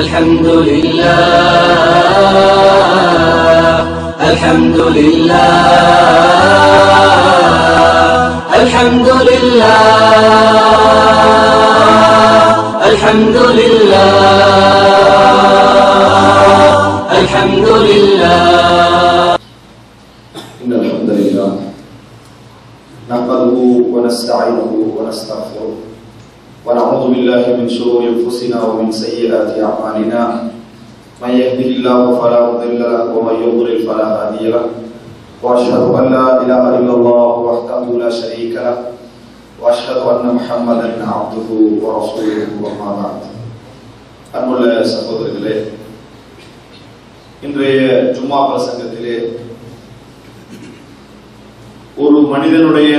الحمد لله الحمد لله الحمد لله الحمد لله الحمد لله. إن الحمد لله نحمده ونستعينه ونستغفره ونعوذ بالله من شرور أنفسنا ومن سيئات أعمالنا. من يهده الله فلا مضل له ومن يضلل فلا هادي له. وأشهد أن لا إله إلا الله وحده لا شريك له. وأشهد أن محمدا عبده ورسوله وما بعد. أنول சகோதரர்களே جمعه بسكت اليه ஒரு மனிதனுடைய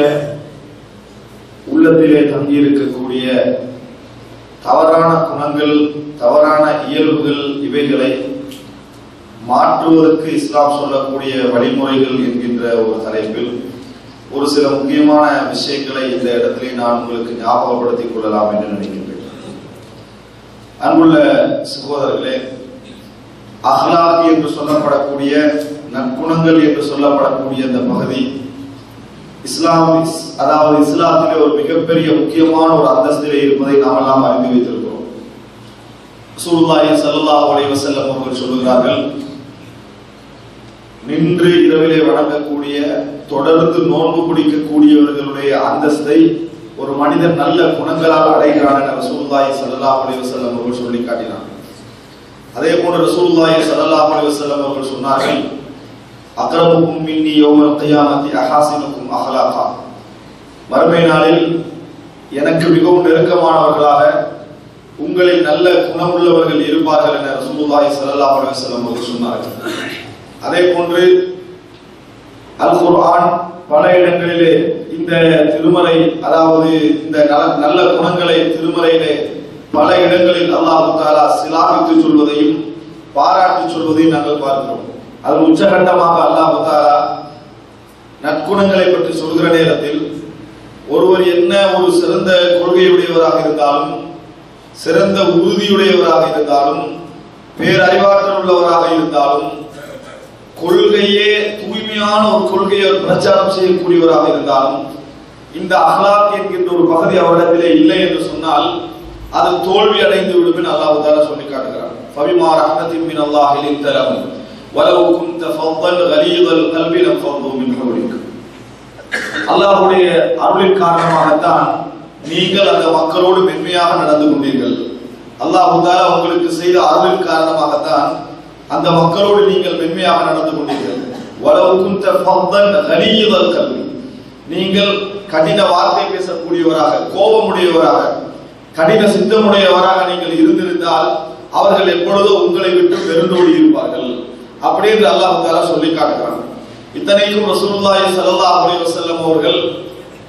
உள்ளத்திலே தங்கியிருக்கக்கூடிய தவறான குணங்கள் தவறான இயல்புகள் இவைகளை மாற்றுவதற்கு இஸ்லாம் சொல்லக்கூடிய வழிமுறைகள் என்கின்ற ஒரு தலைப்பில் ஒரு சில முக்கியமான விஷயங்களை இந்த இடத்திலே நான் உங்களுக்கு ஞாபகப்படுத்திக் கொள்ளலாம் என்று நினைக்கின்றேன். அன்புள்ள சகோதரர்களே அஹ்லாக் என்று சொல்லப்படக்கூடிய நற்குணங்கள் என்று சொல்லப்படக்கூடிய அந்த பகுதி இஸ்லாம் அதாவது இஸ்லாத்திலே ஒரு மிகப்பெரிய முக்கியமான ஒரு அந்தஸ்திலே இருப்பதை நாம் எல்லாம் அறிந்து வைத்திருக்கிறோம் சூழ்நாயி சல்லல்லாஹு அலைஹி செல்லம் அவர்கள் சொல்லுகிறார்கள் நின்று இரவிலே வணங்கக்கூடிய தொடர்ந்து நோன்பு பிடிக்கக்கூடியவர்களுடைய அந்தஸ்தை ஒரு மனிதன் நல்ல குணங்களால் அடைகிறான் என ரசூல்லாய் சல்லா அலைஹி செல்லம் அவர்கள் சொல்லி காட்டினார் அதே போன்று ரசூல்லாய் சல்லா அலைஹி செல்லம் அவர்கள் சொன்னார்கள் அக்ரபுக்கும் மின்னி யோமல் கையாமத்தி அஹாசினுக்கும் அஹ்லாகா. மறுமை நாளில் எனக்கு மிகவும் நெருக்கமானவர்களாக உங்களில் நல்ல குணமுள்ளவர்கள் இருப்பார்கள் என ரசூலுல்லாஹி ஸல்லல்லாஹு அலைஹி வஸல்லம் அவர்கள் சொன்னார்கள். அதே போன்று அல் குர்ஆன் பல இடங்களிலே இந்த திருமலை அதாவது இந்த நல- நல்ல குணங்களை திருமறையிலே பல இடங்களில் அல்லாஹ் தாலா சிலாபித்து சொல்வதையும் பாராட்டி சொல்வதையும் நாங்கள் பார்க்கிறோம். அது உச்சகட்டமாக அல்லாஹாலா நற்குணங்களை பற்றி சொல்கிற நேரத்தில் ஒருவர் என்ன ஒரு சிறந்த கொள்கையுடையவராக இருந்தாலும் சிறந்த உறுதியுடையவராக இருந்தாலும் பேரறிவாற்றல் உள்ளவராக இருந்தாலும் கொள்கையே தூய்மையான ஒரு கொள்கையை அவர் பிரச்சாரம் செய்யக்கூடியவராக இருந்தாலும் இந்த அஹ்லாக் என்கின்ற ஒரு பகுதி அவரிடத்திலே இல்லை என்று சொன்னால் அது தோல்வி அடைந்து விடும் என்று அல்லாஹ் தாலா சொல்லி காட்டுகிறார் ஃபபிமா ரஹ்மத்தின் அல்லாஹ் லின்தலஹும் வலவ் குன்த ஃபவ்வல் கலீதல் கல்பி லம் ஃபவ்வு மின் ஹவ்லிக் அல்லாஹ்வுடைய அருளின் காரணமாகத்தான் நீங்கள் அந்த மக்களோடு மென்மையாக நடந்து கொண்டீர்கள். அல்லாஹ் தாலா உங்களுக்கு செய்த அருளின் காரணமாகத்தான் அந்த மக்களோடு நீங்கள் மென்மையாக நடந்து கொண்டீர்கள். வலவ் குன்த ஃபவ்வல் கலீதல் கல்வி. நீங்கள் கடின வார்த்தை பேசக்கூடியவராக கோபமுடையவராக கடின சித்தமுடையவராக நீங்கள் இருந்திருந்தால் அவர்கள் எப்பொழுதோ உங்களை விட்டு பெருந்தோடி இருப்பார்கள். அப்படின்னு அல்லாஹ் தாலா சொல்லி காட்டுகிறான். இத்தனைக்கும் ரசூலுல்லாஹி ஸல்லல்லாஹு அலைஹி வஸல்லம் அவர்கள்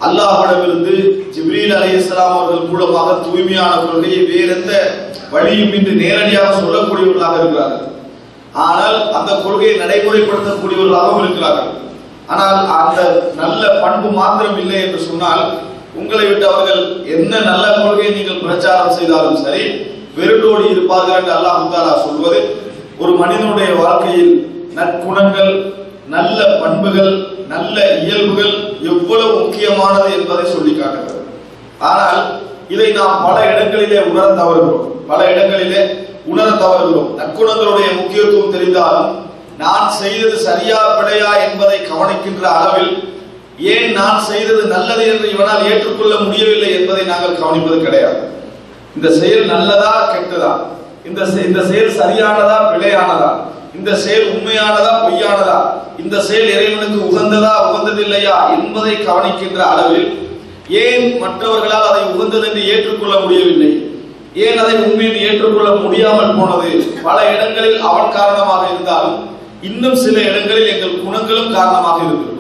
அல்லாஹ்விடமிருந்து ஜிப்ரீல் அலைஹிஸ்ஸலாம் அவர்கள் மூலமாக தூய்மையான கொள்கையை வேற எந்த வழியும் இன்றி நேரடியாக சொல்லக்கூடியவர்களாக இருக்கிறார்கள். ஆனால் அந்த கொள்கையை நடைமுறைப்படுத்தக்கூடியவர்களாகவும் இருக்கிறார்கள். ஆனால் அந்த நல்ல பண்பு மாத்திரம் இல்லை என்று சொன்னால் உங்களை விட்டு அவர்கள் என்ன நல்ல கொள்கையை நீங்கள் பிரச்சாரம் செய்தாலும் சரி வெறுடோடி இருப்பார்கள் என்று அல்லாஹ் சொல்வது ஒரு மனிதனுடைய வாழ்க்கையில் நற்குணங்கள் நல்ல பண்புகள் நல்ல இயல்புகள் எவ்வளவு முக்கியமானது என்பதை சொல்லி காட்டுகிறது. ஆனால் இதை நாம் பல இடங்களிலே உணர தவறுகிறோம். பல இடங்களிலே உணர தவறுகிறோம். நற்குணங்களுடைய முக்கியத்துவம் தெரிந்தாலும் நான் செய்தது சரியா பிழையா என்பதை கவனிக்கின்ற அளவில் ஏன் நான் செய்தது நல்லது என்று இவனால் ஏற்றுக்கொள்ள முடியவில்லை என்பதை நாங்கள் கவனிப்பது கிடையாது. இந்த செயல் நல்லதா கெட்டதா? இந்த செ- இந்த செயல் சரியானதா பிழையானதா? இந்த செயல் உண்மையானதா பொய்யானதா? இந்த செயல் இறைவனுக்கு உகந்ததா உகந்ததில்லையா என்பதை கவனிக்கின்ற அளவில் ஏன் மற்றவர்களால் அதை உகந்தது என்று ஏற்றுக்கொள்ள முடியவில்லை? ஏன் அதை உண்மையில் ஏற்றுக்கொள்ள முடியாமல் போனது? பல இடங்களில் அவன் காரணமாக இருந்தாலும் இன்னும் சில இடங்களில் எங்கள் குணங்களும் காரணமாக இருந்திருக்கும்.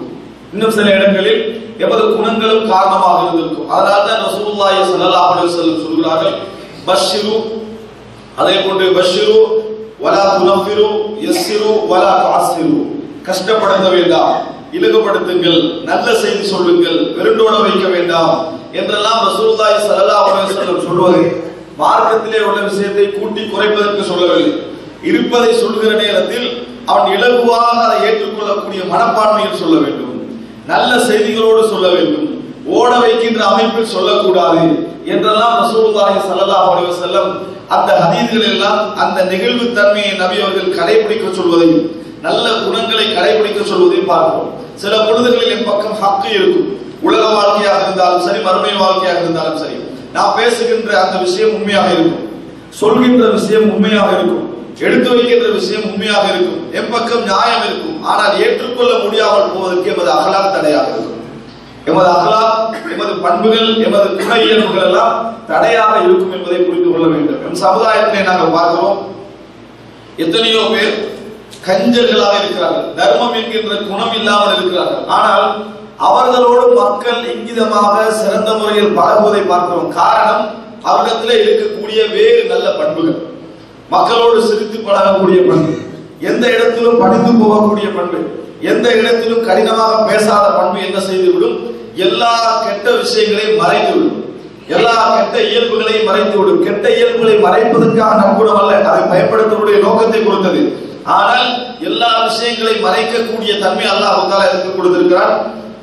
இன்னும் சில இடங்களில் எமது குணங்களும் காரணமாக இருந்திருக்கும். அதனால்தான் ரசூலுல்லாஹி ஸல்லல்லாஹு அலைஹி வஸல்லம் சொல்கிறார்கள் பஷ்ஷிரு அதே போன்று பஷ்ஷிரு வலா துனஃபிரு எஸ்ஸிரு வலா துஅஸ்ஸிரு. கஷ்டப்படுத்த வேண்டாம் இலகுபடுத்துங்கள் நல்ல செய்தி சொல்லுங்கள். வெறுண்டோட வைக்க வேண்டாம். என்றெல்லாம் ரசூலுல்லாஹி ஸல்லல்லாஹு அலைஹி வஸல்லம் சொல்வது மார்க்கத்திலே உள்ள விஷயத்தை கூட்டி குறைப்பதற்கு சொல்லவில்லை. இருப்பதை சொல்கிற நேரத்தில் அவன் இலகுவாக அதை ஏற்றுக்கொள்ளக்கூடிய மனப்பான்மையில் சொல்ல வேண்டும். நல்ல செய்திகளோடு சொல்ல வேண்டும். ஓட வைக்கின்ற அமைப்பில் சொல்லக்கூடாது. என்றெல்லாம் ரசூலுல்லாஹி ஸல்லல்லாஹு அலைஹி வஸல்லம் அந்த ஹதீஸ்கள் எல்லாம் அந்த நெகிழ்வு தன்மையை நபி அவர்கள் கடைபிடிக்க சொல்வதையும் நல்ல குணங்களை கடைபிடிக்க சொல்வதையும் பார்க்கிறோம். சில பொழுதுகளில் என் பக்கம் ஹக்கு இருக்கும். உலக வாழ்க்கையாக இருந்தாலும் சரி மறுமை வாழ்க்கையாக இருந்தாலும் சரி நான் பேசுகின்ற அந்த விஷயம் உண்மையாக இருக்கும். சொல்கின்ற விஷயம் உண்மையாக இருக்கும். எடுத்து வைக்கின்ற விஷயம் உண்மையாக இருக்கும். என் பக்கம் நியாயம் இருக்கும். ஆனால் ஏற்றுக்கொள்ள முடியாமல் போவதற்கு எமது அகலாக தடையாக இருக்கும். எமது அகலா எமது பண்புகள் எமது குண இயல்புகள் எல்லாம் தடையாக இருக்கும் என்பதை புரிந்து கொள்ள வேண்டும். நம் சமுதாயத்திலே நாங்கள் பார்க்கிறோம் எத்தனையோ பேர் கஞ்சர்களாக இருக்கிறார்கள். தர்மம் என்கின்ற குணம் இல்லாமல் இருக்கிறார்கள். ஆனால் அவர்களோடு மக்கள் இங்கிதமாக சிறந்த முறையில் பழகுவதை பார்க்கிறோம். காரணம் அவரிடத்திலே இருக்கக்கூடிய வேறு நல்ல பண்புகள். மக்களோடு சிரித்து பழகக்கூடிய பண்பு. எந்த இடத்திலும் படித்து போகக்கூடிய பண்பு. எந்த இடத்திலும் கடினமாக பேசாத பண்பு என்ன செய்துவிடும்? எல்லா கெட்ட விஷயங்களையும் மறைந்துவிடும். எல்லா கெட்ட இயல்புகளையும் மறைந்துவிடும். கெட்ட இயல்புகளை மறைப்பதற்காக நற்குணம் அல்ல. அதை பயன்படுத்தக்கூடிய நோக்கத்தை கொடுத்தது ஆனால் எல்லா விஷயங்களையும் மறைக்கக்கூடிய தன்மை அல்லாஹ் தாலா எனக்கு கொடுத்திருக்கிறார்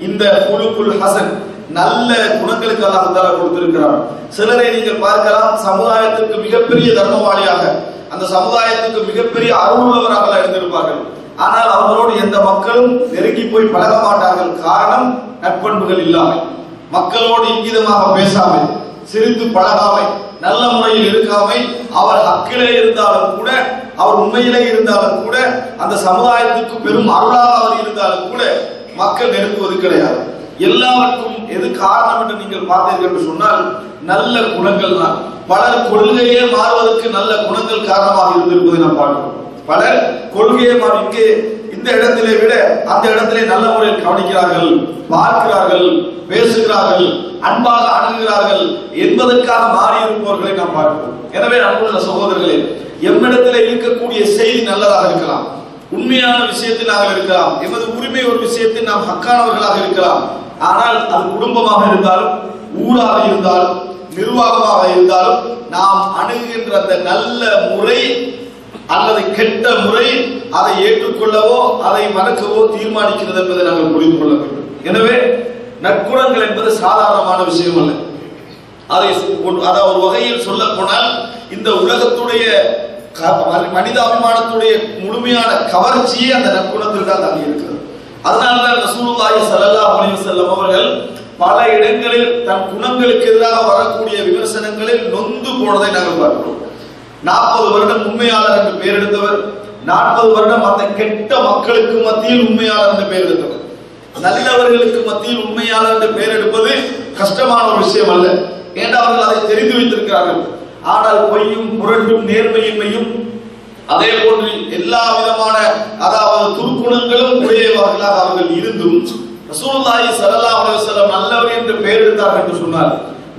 இந்த குழுக்குள் ஹசன் நல்ல குணங்களுக்கு அல்லாஹ் தாலா கொடுத்திருக்கிறார் சிலரை நீங்கள் பார்க்கலாம் சமுதாயத்திற்கு மிகப்பெரிய தர்மவாளியாக அந்த சமுதாயத்துக்கு மிகப்பெரிய அருளுள்ளவராக இருந்திருப்பார்கள். ஆனால் அவர்களோடு எந்த மக்களும் நெருங்கி போய் பழக மாட்டார்கள். காரணம் நற்பண்புகள் இல்லாமை. மக்களோடு இங்கிதமாக பேசாமை சிரித்து பழகாமை நல்ல முறையில் இருக்காமை அவர் ஹக்கிலே இருந்தாலும் கூட அவர் உண்மையிலே இருந்தாலும் கூட அந்த சமுதாயத்துக்கு பெரும் அருளாக அவர் இருந்தாலும் கூட மக்கள் நெருங்குவது கிடையாது. எல்லாவற்றும் எது காரணம் என்று நீங்கள் பார்த்தீர்கள் என்று சொன்னால் நல்ல குணங்கள் தான் பலர் கொள்கையே மாறுவதற்கு நல்ல குணங்கள் காரணமாக இருந்திருப்பதை நாம் பார்க்கிறோம். பலர் கொள்கையை மாறி இங்கே இந்த இடத்திலே விட அந்த இடத்திலே நல்ல முறையில் கவனிக்கிறார்கள் பார்க்கிறார்கள் பேசுகிறார்கள் அன்பாக அணுகுகிறார்கள் என்பதற்காக மாறி இருப்பவர்களை நாம் பார்க்கிறோம் எனவே அன்புள்ள சகோதரர்களே எம்மிடத்திலே இருக்கக்கூடிய செய்தி நல்லதாக இருக்கலாம். உண்மையான விஷயத்தில் இருக்கலாம். எமது உரிமை ஒரு விஷயத்தில் நாம் ஹக்கானவர்களாக இருக்கலாம். ஆனால் அது குடும்பமாக இருந்தாலும் ஊராக இருந்தாலும் நிர்வாகமாக இருந்தாலும் நாம் அணுகுகின்ற அந்த நல்ல முறை அல்லது கெட்ட முறை அதை ஏற்றுக்கொள்ளவோ அதை மறக்கவோ தீர்மானிக்கிறது என்பதை நாங்கள் புரிந்து கொள்ள வேண்டும். எனவே நற்குணங்கள் என்பது சாதாரணமான விஷயம் அல்ல. அதை அதை ஒரு வகையில் சொல்ல போனால் இந்த உலகத்துடைய க- ம- மனிதாபிமானத்துடைய முழுமையான கவர்ச்சியே அந்த நற்குணத்தில் தான் தங்கி இருக்கிறது. அதனால்தான் ரசூலுல்லாஹி ஸல்லல்லாஹு அலைஹி வஸல்லம் அவர்கள் பல இடங்களில் தன் குணங்களுக்கு எதிராக வரக்கூடிய விமர்சனங்களில் நொந்து போனதை நாங்கள் பார்க்கிறோம். நாற்பது வருடம் உண்மையாளர் என்று பெயர் எடுத்தவர் நாற்பது வருடம் அந்த கெட்ட மக்களுக்கு மத்தியில் உண்மையாளர் என்று பெயர் எடுத்தவர் நல்லவர்களுக்கு மத்தியில் உண்மையாளர் என்று பெயர் எடுப்பது கஷ்டமான ஒரு விஷயம் அல்ல. ஏன்னா அவர்கள் அதை தெரிந்து வைத்திருக்கிறார்கள். ஆனால் பொய்யும் புரட்டும் நேர்மையின்மையும் அதே போன்று எல்லா விதமான அதாவது துருக்குணங்களும் உடையவர்களாக அவர்கள் இருந்தும் ரசூலுல்லாஹி ஸல்லல்லாஹு அலைஹி வஸல்லம் நல்லவர் என்று பெயர் எடுத்தார்கள் என்று சொன்னார்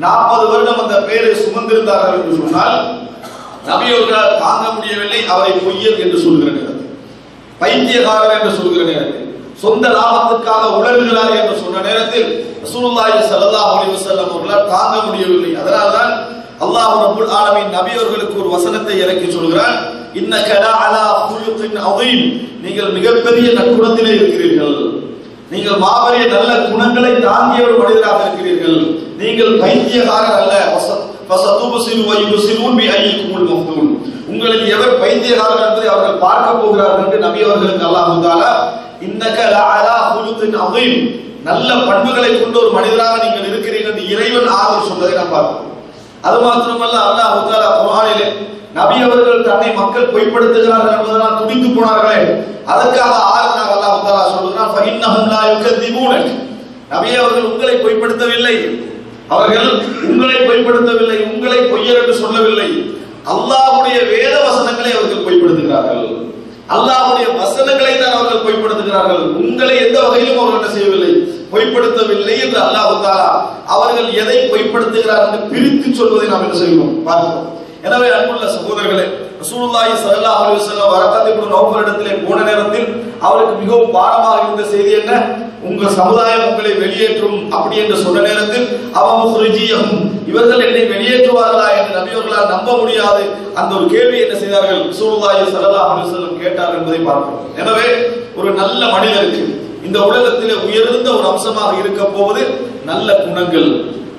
நாற்பது வருடம் அந்த பெயரை சுமந்திருந்தார்கள் என்று சொன்னால் நபி தாங்க முடியவில்லை அவரை பொய்யர் என்று சொல்கிற நேரத்தில். பைத்தியகாரர் என்று சொல்கிற நேரத்தில். சொந்த லாபத்துக்காக உழல்கிறார் என்று சொன்ன நேரத்தில் ரசூலுல்லாஹி ஸல்லல்லாஹு அலைஹி வஸல்லம் அவர்களால் தாங்க முடியவில்லை. அதனால்தான் அல்லாஹ் ரப்பல் ஆலமீன் நபியவர்களுக்கு ஒரு வசனத்தை இறக்கி சொல்கிறான் இன்னக அலா குலுகின் அதீம் நீங்கள் மிகப்பெரிய நற்குணத்திலே இருக்கிறீர்கள். நீங்கள் மாபெரிய நல்ல குணங்களை தாங்கிய ஒரு மனிதராக இருக்கிறீர்கள். நீங்கள் பைத்தியகாரர் அல்ல உங்களுக்கு எவர் பைத்தியகாரர் என்று அவர்கள் பார்க்க போகிறார்கள் என்று நபி அவர்களுக்கு அல்லாஹ் இந்த நல்ல பண்புகளை கொண்ட ஒரு மனிதராக நீங்கள் இருக்கிறீர்கள் என்று இறைவன் ஆதரவு சொன்னதை நாம் பார்க்கிறோம். அது மாத்திரமல்ல அல்லாஹ் தஆலா குர்ஆனிலே நபி அவர்கள் தன்னை மக்கள் பொய்ப்படுத்துகிறார்கள் என்பதனால் துடித்து போனார்களே. அதற்காக ஆறுனார் அல்லாஹ் தஆலா சொல்கிறான் நபி அவர்கள் உங்களை பொய்ப்படுத்தவில்லை. அவர்கள் உங்களை பொய்ப்படுத்தவில்லை உங்களை பொய்யர் என்று சொல்லவில்லை. அல்லாஹ்வுடைய வேத வசனங்களை அவர்கள் பொய்ப்படுத்துகிறார்கள். அல்லாஹ்வுடைய வசனங்களை தான் அவர்கள் பொய்ப்படுத்துகிறார்கள். உங்களை எந்த வகையிலும் அவர்கள் என்ன செய்யவில்லை பொய்ப்படுத்தவில்லை என்று அல்லாஹ் தாரா அவர்கள் எதை பொய்ப்படுத்துகிறார்கள் என்று பிரித்து சொல்வதை நாம் என்ன செய்வோம்? பார்ப்போம். எனவே அன்புள்ள சகோதரர்களே ரசூலுல்லாஹி ஸல்லல்லாஹு அலைஹி வஸல்லம் வரக்கத் இப்னு நௌஃபல் இடத்திலே போன நேரத்தில் அவருக்கு மிகவும் பாடமாக இருந்த செய்தி என்ன? உங்கள் சமுதாயம் உங்களை வெளியேற்றும் அப்படி என்று சொன்ன நேரத்தில் அவமுஹ்ரிஜியஹும் இவர்கள் என்னை வெளியேற்றுவார்களா என்று நபியவர்களால் நம்ப முடியாது. அந்த ஒரு கேள்வி என்ன செய்தார்கள்? ரசூலுல்லாஹி ஸல்லல்லாஹு அலைஹி வஸல்லம் கேட்டார் என்பதை பார்க்கிறோம் எனவே ஒரு நல்ல மனிதருக்கு இந்த உலகத்திலே உயர்ந்த ஒரு அம்சமாக இருக்க போவது நல்ல குணங்கள்.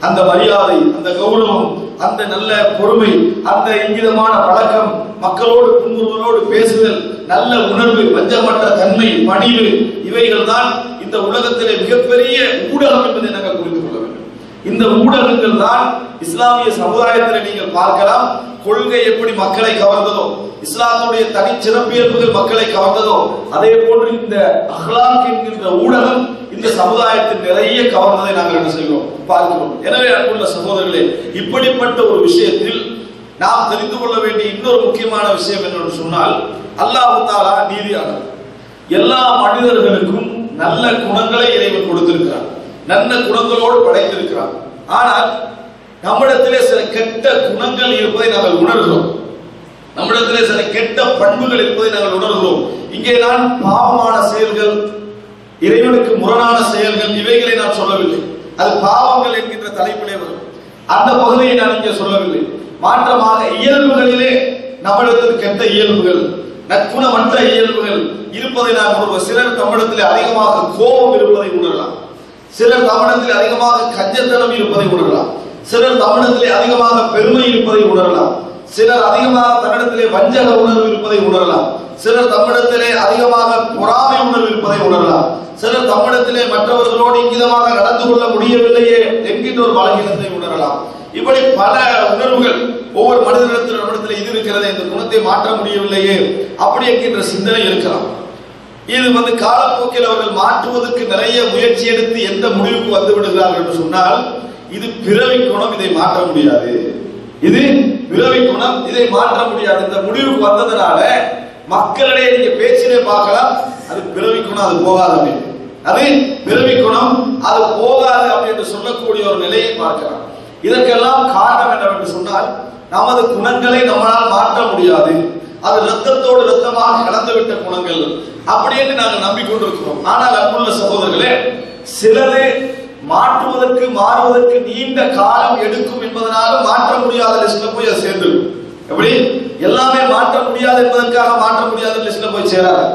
அந்த மரியாதை அந்த கௌரவம் அந்த நல்ல பொறுமை அந்த இங்கிதமான பழக்கம் மக்களோடு புன்முறுவலோடு பேசுதல் நல்ல உணர்வு பஞ்சமற்ற தன்மை பணிவு இவைகள் தான் இந்த உலகத்திலே மிகப்பெரிய ஊடகம் என்பதை நாங்கள் புரிந்து கொள்ள வேண்டும். இந்த ஊடகங்கள் தான் இஸ்லாமிய சமுதாயத்தில் நீங்கள் பார்க்கலாம். கொள்கை எப்படி மக்களை கவர்ந்ததோ இஸ்லாமுடைய தனி சிறப்பியல்புகள் மக்களை கவர்ந்ததோ அதே போன்று இந்த அஹ்லாக் என்கின்ற ஊடகம் இந்த சமுதாயத்தில் நிறைய கவர்ந்ததை நாங்கள் என்ன செய்கிறோம்? பார்க்கிறோம். எனவே அன்புள்ள சகோதரர்களே இப்படிப்பட்ட ஒரு விஷயத்தில் நாம் தெரிந்து கொள்ள வேண்டிய இன்னொரு முக்கியமான விஷயம் என்னன்னு சொன்னால் அல்லாஹ் தாலா நீதியாளர் எல்லா மனிதர்களுக்கும் நல்ல குணங்களை இறைவன் கொடுத்திருக்கிறார் நல்ல குணங்களோடு படைத்திருக்கிறார். ஆனால் நம்மிடத்திலே சில கெட்ட குணங்கள் இருப்பதை நாங்கள் உணர்கிறோம். நம்மிடத்திலே சில கெட்ட பண்புகள் இருப்பதை நாங்கள் உணர்கிறோம். இங்கே நான் பாவமான செயல்கள் இறைவனுக்கு முரணான செயல்கள் இவைகளை நான் சொல்லவில்லை. அது பாவங்கள் என்கின்ற தலைப்பிலே வரும். அந்த பகுதியை நான் இங்கே சொல்லவில்லை. மாற்றமாக இயல்புகளிலே நம்மிடத்தில் கெட்ட இயல்புகள் நற்குணமற்ற இயல்புகள் இருப்பதை நான் உணர்வோம். சிலர் தமிழத்தில் அதிகமாக கோபம் இருப்பதை உணரலாம். சிலர் தமிழத்தில் அதிகமாக கஞ்சத்தனம் இருப்பதை உணரலாம். சிலர் தமிழத்திலே அதிகமாக பெருமை இருப்பதை உணரலாம். சிலர் அதிகமாக தமிழத்திலே வஞ்சக உணர்வு இருப்பதை உணரலாம். சிலர் தமிழத்திலே அதிகமாக பொறாமை உணர்வு இருப்பதை உணரலாம். சிலர் தமிழத்திலே மற்றவர்களோடு இங்கிதமாக நடந்து கொள்ள முடியவில்லையே என்கின்ற ஒரு பலகீனத்தை உணரலாம். இப்படி பல உணர்வுகள் ஒவ்வொரு மனிதனிடத்தில் நம்மிடத்தில் இது இருக்கிறது இந்த குணத்தை மாற்ற முடியவில்லையே அப்படி என்கின்ற சிந்தனை இருக்கலாம். இது வந்து காலப்போக்கில் அவர்கள் மாற்றுவதற்கு நிறைய முயற்சி எடுத்து எந்த முடிவுக்கு வந்து விடுகிறார்கள் என்று சொன்னால் இது பிறவி குணம் இதை மாற்ற முடியாது. இது பிறவி குணம் இதை மாற்ற முடியாது. இந்த முடிவுக்கு வந்ததுனால மக்களிடையே நீங்க பேச்சிலே பார்க்கலாம் அது பிறவி குணம் அது போகாது அப்படின்னு. அது பிறவி குணம் அது போகாது அப்படின்னு சொல்லக்கூடிய ஒரு நிலையை பார்க்கலாம். இதற்கெல்லாம் காரணம் என்னவென்று சொன்னால் நமது குணங்களை நம்மளால் மாற்ற முடியாது. அது ரத்தத்தோடு ரத்தமாக கலந்துவிட்ட குணங்கள். அப்படி என்று நாங்கள் நம்பிக்கொண்டிருக்கிறோம். ஆனால் அங்குள்ள சகோதரர்களே சிலரே மாற்றுவதற்கு மாறுவதற்கு நீண்ட காலம் எடுக்கும் என்பதனாலும் மாற்ற முடியாத லிஸ்ட்ல போய் அதை சேர்ந்துடும் எப்படி? எல்லாமே மாற்ற முடியாது என்பதற்காக மாற்ற முடியாத லிஸ்ட்ல போய் சேராது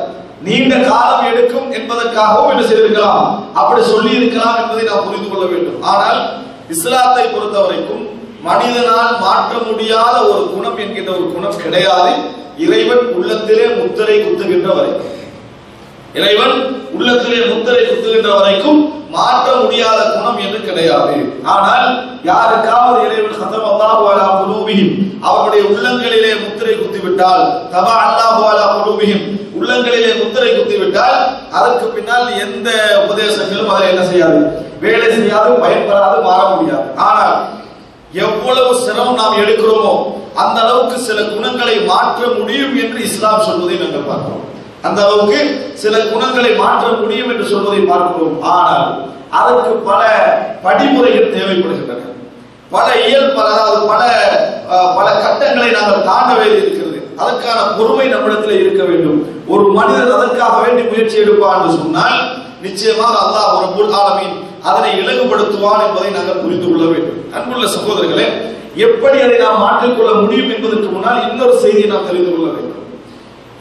நீண்ட காலம் எடுக்கும் என்பதற்காகவும் என்ன செய்திருக்கலாம் அப்படி சொல்லி இருக்கலாம் என்பதை நாம் புரிந்து கொள்ள வேண்டும். ஆனால் இஸ்லாத்தை பொறுத்த வரைக்கும் மனிதனால் மாற்ற முடியாத ஒரு குணம் என்கின்ற ஒரு குணம் கிடையாது. இறைவன் உள்ளத்திலே முத்திரை குத்துகின்ற இறைவன் உள்ளத்திலே முத்திரை குத்துகின்ற வரைக்கும் மாற்ற முடியாத குணம் என்று கிடையாது. ஆனால் யாருக்காவது இறைவன் சத்தம் அல்லாஹு அலா குலூபிஹிம் அவருடைய உள்ளங்களிலே முத்திரை குத்திவிட்டால் தபா அல்லாஹு அலா குலூபிஹிம் உள்ளங்களிலே முத்திரை குத்திவிட்டால் அதற்கு பின்னால் எந்த உபதேசங்களும் அதை என்ன செய்யாது? வேலை செய்யாது பயன்படாது மாற முடியாது. ஆனால் எவ்வளவு சிரமம் நாம் எடுக்கிறோமோ அந்த அளவுக்கு சில குணங்களை மாற்ற முடியும் என்று இஸ்லாம் சொல்வதை நாங்கள் பார்க்கிறோம். அந்த அளவுக்கு சில குணங்களை மாற்ற முடியும் என்று சொல்வதை பார்க்கிறோம். ஆனால் அதற்கு பல படிமுறைகள் தேவைப்படுகின்றன. பல இயல்பல அதாவது பல பல கட்டங்களை நாங்கள் தாண்ட வேண்டி இருக்கிறது அதற்கான பொறுமை நம்மிடத்தில் இருக்க வேண்டும். ஒரு மனிதர் அதற்காக வேண்டி முயற்சி எடுப்பான் என்று சொன்னால் நிச்சயமாக அல்லாஹ் ரப்புல் ஆலமீன் அதனை இலகுபடுத்துவான் என்பதை நாங்கள் புரிந்து கொள்ள வேண்டும். அன்புள்ள சகோதரர்களே எப்படி அதை நாம் மாற்றிக்கொள்ள முடியும் என்பதற்கு முன்னால் இன்னொரு செய்தியை நாம் தெரிந்து கொள்ள வேண்டும்.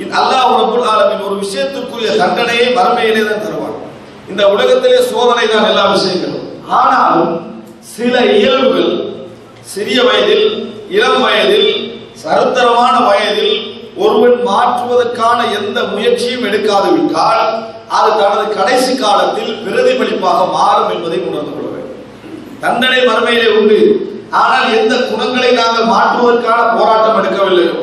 அல்லாஹ் ரபுல் ஆலமின் ஒரு விஷயத்திற்குரிய தண்டனையை மறுமையிலே தான் தருவான். இந்த உலகத்திலே சோதனை தான் எல்லா விஷயங்களும். ஆனாலும் சில இயல்புகள் சிறிய வயதில் இளம் வயதில் சருத்தரமான வயதில் ஒருவன் மாற்றுவதற்கான எந்த முயற்சியும் எடுக்காது விட்டால் அது தனது கடைசி காலத்தில் பிரதிபலிப்பாக மாறும் என்பதை உணர்ந்து கொள்ள வேண்டும். தண்டனை வறுமையிலே உண்டு. ஆனால் எந்த குணங்களை நாங்கள் மாற்றுவதற்கான போராட்டம் எடுக்கவில்லையோ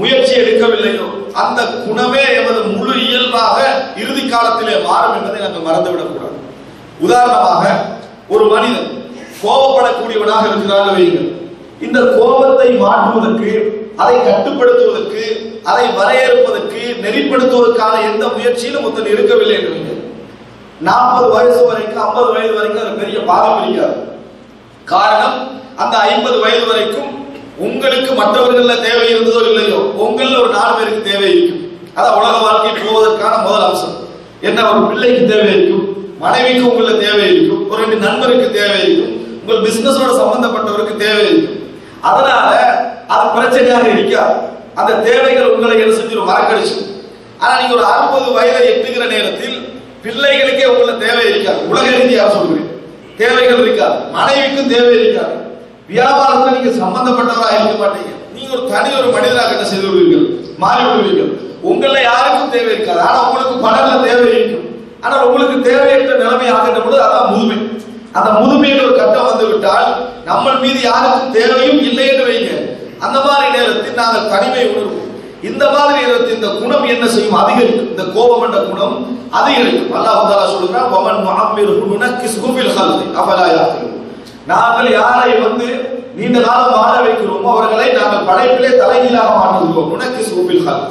முயற்சி எடுக்கவில்லையோ அந்த குணமே எமது முழு இயல்பாக இறுதி காலத்திலே மாறும் என்பதை நாங்கள் மறந்துவிடக்கூடாது. உதாரணமாக ஒரு மனிதன் கோபப்படக்கூடியவனாக இருக்கிறார்கள் வையுங்கள். இந்த கோபத்தை மாற்றுவதற்கு அதை கட்டுப்படுத்துவதற்கு அதை வரையறுப்பதற்கு நெறிப்படுத்துவதற்கான எந்த முயற்சியிலும் ஒருத்தன் இருக்கவில்லை என்று நாற்பது வயசு வரைக்கும் ஐம்பது வயது வரைக்கும் அது பெரிய பாதம் இருக்காது காரணம் அந்த ஐம்பது வயது வரைக்கும் உங்களுக்கு மற்றவர்கள தேவை இருந்ததோ இல்லையோ உங்களில் ஒரு நாலு பேருக்கு தேவை இருக்கும். அதான் உலக வாழ்க்கை போவதற்கான முதல் அம்சம். என்ன ஒரு பிள்ளைக்கு தேவை இருக்கும் மனைவிக்கு உங்கள தேவை இருக்கும் ஒரு ரெண்டு நண்பருக்கு தேவை இருக்கும் உங்கள் பிசினஸோட சம்பந்தப்பட்டவருக்கு தேவை இருக்கும். அதனால அது பிரச்சனையாக இருக்காது. அந்த தேவைகள் உங்களை என்ன செஞ்சிடும்? மறக்கடிச்சு ஆனா நீங்க ஒரு அறுபது வயதை எட்டுகிற நேரத்தில் பிள்ளைகளுக்கே உங்கள தேவை இருக்காது. உலக ரீதியாக சொல்கிறேன் தேவைகள் இருக்காது. மனைவிக்கும் தேவை இருக்காது. வியாபாரத்தில் நீங்க சம்பந்தப்பட்டவராக இருக்க மாட்டீங்க. நீங்க ஒரு தனி ஒரு மனிதராக என்ன செய்து விடுவீர்கள் மாறி விடுவீர்கள் உங்களை யாருக்கும் தேவை இருக்காது. ஆனா உங்களுக்கு பணம்ல தேவை இருக்கும். ஆனால் உங்களுக்கு தேவையற்ற நிலைமை ஆகின்ற பொழுது அதான் முதுமை. அந்த முதுமையில் ஒரு கட்டம் வந்து விட்டால் நம்ம மீது யாருக்கும் தேவையும் இல்லை என்று வைங்க. அந்த மாதிரி நேரத்தில் நாங்கள் தனிமை உணர்வோம். இந்த மாதிரி நேரத்தில் இந்த குணம் என்ன செய்யும்? அதிகரிக்கும். இந்த கோபம் என்ற குணம் அதிகரிக்கும். அல்லாஹ் தாலா சொல்லுகிறான் நாங்கள் யாரை வந்து நீண்ட காலம் வாழ வைக்கிறோமோ அவர்களை நாங்கள் படைப்பிலே தலைகீழாக மாற்றுகிறோம். உனக்கு சூப்பில் கால்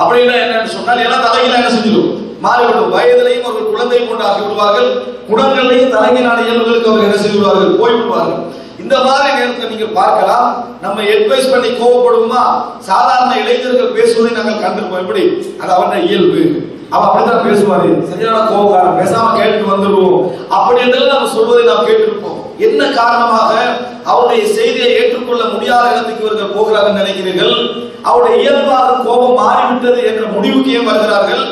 அப்படின்னா என்னன்னு சொன்னால் எல்லாம் தலைகீழாக என்ன செஞ்சிடும். மாறிவிடும். வயதிலையும் அவர்கள் குழந்தை கொண்டு ஆகிவிடுவார்கள் குணங்களையும் தலைகீழான இயல்புகளுக்கு அவர்கள் என்ன செய்து விடுவார்கள் போய்விடுவார்கள். இந்த மாதிரி நேரத்தில் நீங்க பார்க்கலாம். நம்ம அட்வைஸ் பண்ணி கோவப்படுவோமா? சாதாரண இளைஞர்கள் பேசுவதை நாங்கள் கண்டிருப்போம். எப்படி? அது அவன இயல்பு. அவன் அப்படித்தான் பேசுவாரு. சரியான கோவக்காரன். பேசாம கேட்டுட்டு வந்துடுவோம் அப்படி என்றெல்லாம் நம்ம சொல்வதை நாம் கேட்டிருப்போம். என்ன காரணமாக அவருடைய செய்தியை ஏற்றுக்கொள்ள முடியாத இடத்துக்கு இவர்கள் போகிறார்கள் நினைக்கிறீர்கள்? அவருடைய இயல்பாக கோபம் மாறிவிட்டது என்ற முடிவுக்கு ஏன் வருகிறார்கள்?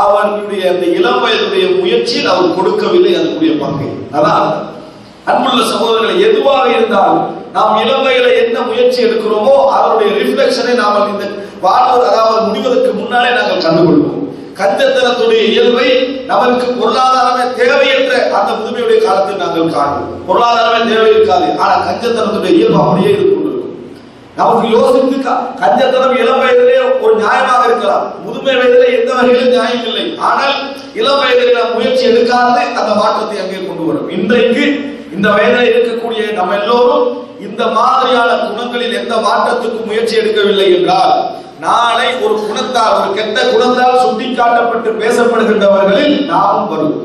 அவனுடைய அந்த இளம் வயதுடைய முயற்சியில் அவர் கொடுக்கவில்லை அதுக்குரிய பங்கு. அதான் அன்புள்ள சகோதரர்கள் எதுவாக இருந்தாலும் நாம் இளம் வயதில என்ன முயற்சி எடுக்கிறோமோ அதனுடைய ரிஃப்ளெக்ஷனை நாம் இந்த வாழ்வது அதாவது முடிவதற்கு முன்னாலே நாங்கள் கண்டுகொள்வோம். கஞ்சத்தனத்துடைய இயல்பை நமக்கு பொருளாதாரமே தேவையற்ற அந்த முதுமையுடைய காலத்தில் நாங்கள் காண்போம். பொருளாதாரமே தேவை இருக்காது. ஆனா கஞ்சத்தனத்துடைய இயல்பு அப்படியே இருக்கும் நமக்கு யோசித்து கஞ்சத்தனம் இளம் வயதிலே ஒரு நியாயமாக இருக்கலாம். முதுமை வயதிலே எந்த வகையிலும் நியாயம் இல்லை. ஆனால் இளம் வயதிலே நாம் முயற்சி எடுக்காது அந்த மாற்றத்தை அங்கே கொண்டு வரும். இன்றைக்கு இந்த வயதில் இருக்கக்கூடிய நம்ம எல்லோரும் இந்த மாதிரியான குணங்களில் எந்த மாற்றத்துக்கு முயற்சி எடுக்கவில்லை என்றால் நாளை ஒரு குணத்தால் ஒரு கெட்ட குணத்தால் சுட்டிக்காட்டப்பட்டு பேசப்படுகின்றவர்களில் நாமும் வருவோம்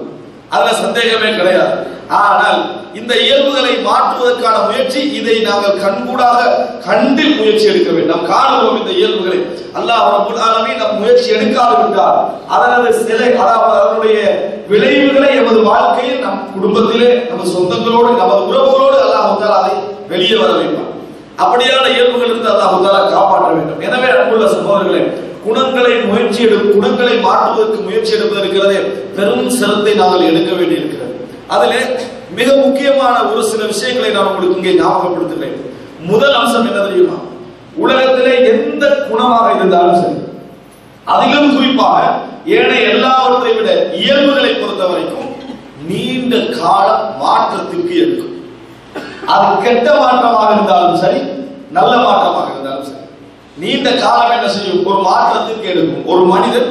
அதுல சந்தேகமே கிடையாது. ஆனால் இந்த இயல்புகளை மாற்றுவதற்கான முயற்சி இதை நாங்கள் கண்கூடாக கண்டில் முயற்சி எடுக்க வேண்டும். காணுவோம் இந்த இயல்புகளை. அல்லாஹ் ரப்பல் ஆலமீன் நம் முயற்சி எடுக்காது விட்டால் அதனது சிலை அதாவது அதனுடைய விளைவுகளை எமது வாழ்க்கையில் நம் குடும்பத்திலே நமது சொந்தங்களோடு நமது உறவுகளோடு அல்லாஹ் அதை வெளியே வர வைப்பார் அப்படியான இயல்புகள் இருந்து அல்லாஹ் தாலா காப்பாற்ற வேண்டும். எனவே அன்புள்ள சகோதரர்களே குணங்களை முயற்சி எடு குணங்களை மாற்றுவதற்கு முயற்சி எடுப்பது இருக்கிறதே பெரும் சிரத்தை நாங்கள் எடுக்க வேண்டியிருக்கிறது. அதிலே மிக முக்கியமான ஒரு சில விஷயங்களை நான் உங்களுக்கு இங்கே ஞாபகப்படுத்துகிறேன். முதல் அம்சம் என்ன தெரியுமா? உலகத்திலே எந்த குணமாக இருந்தாலும் சரி அதிலும் குறிப்பாக ஏனைய எல்லாவற்றை விட இயல்புகளை பொறுத்த வரைக்கும் நீண்ட காலம் மாற்றத்திற்கு எடுக்கும். அது கெட்ட மாற்றமாக இருந்தாலும் சரி நல்ல மாற்றமாக இருந்தாலும் சரி. நீண்ட காலம் என்ன செய்யும்? ஒரு மாற்றத்திற்கு எடுக்கும். ஒரு மனிதன்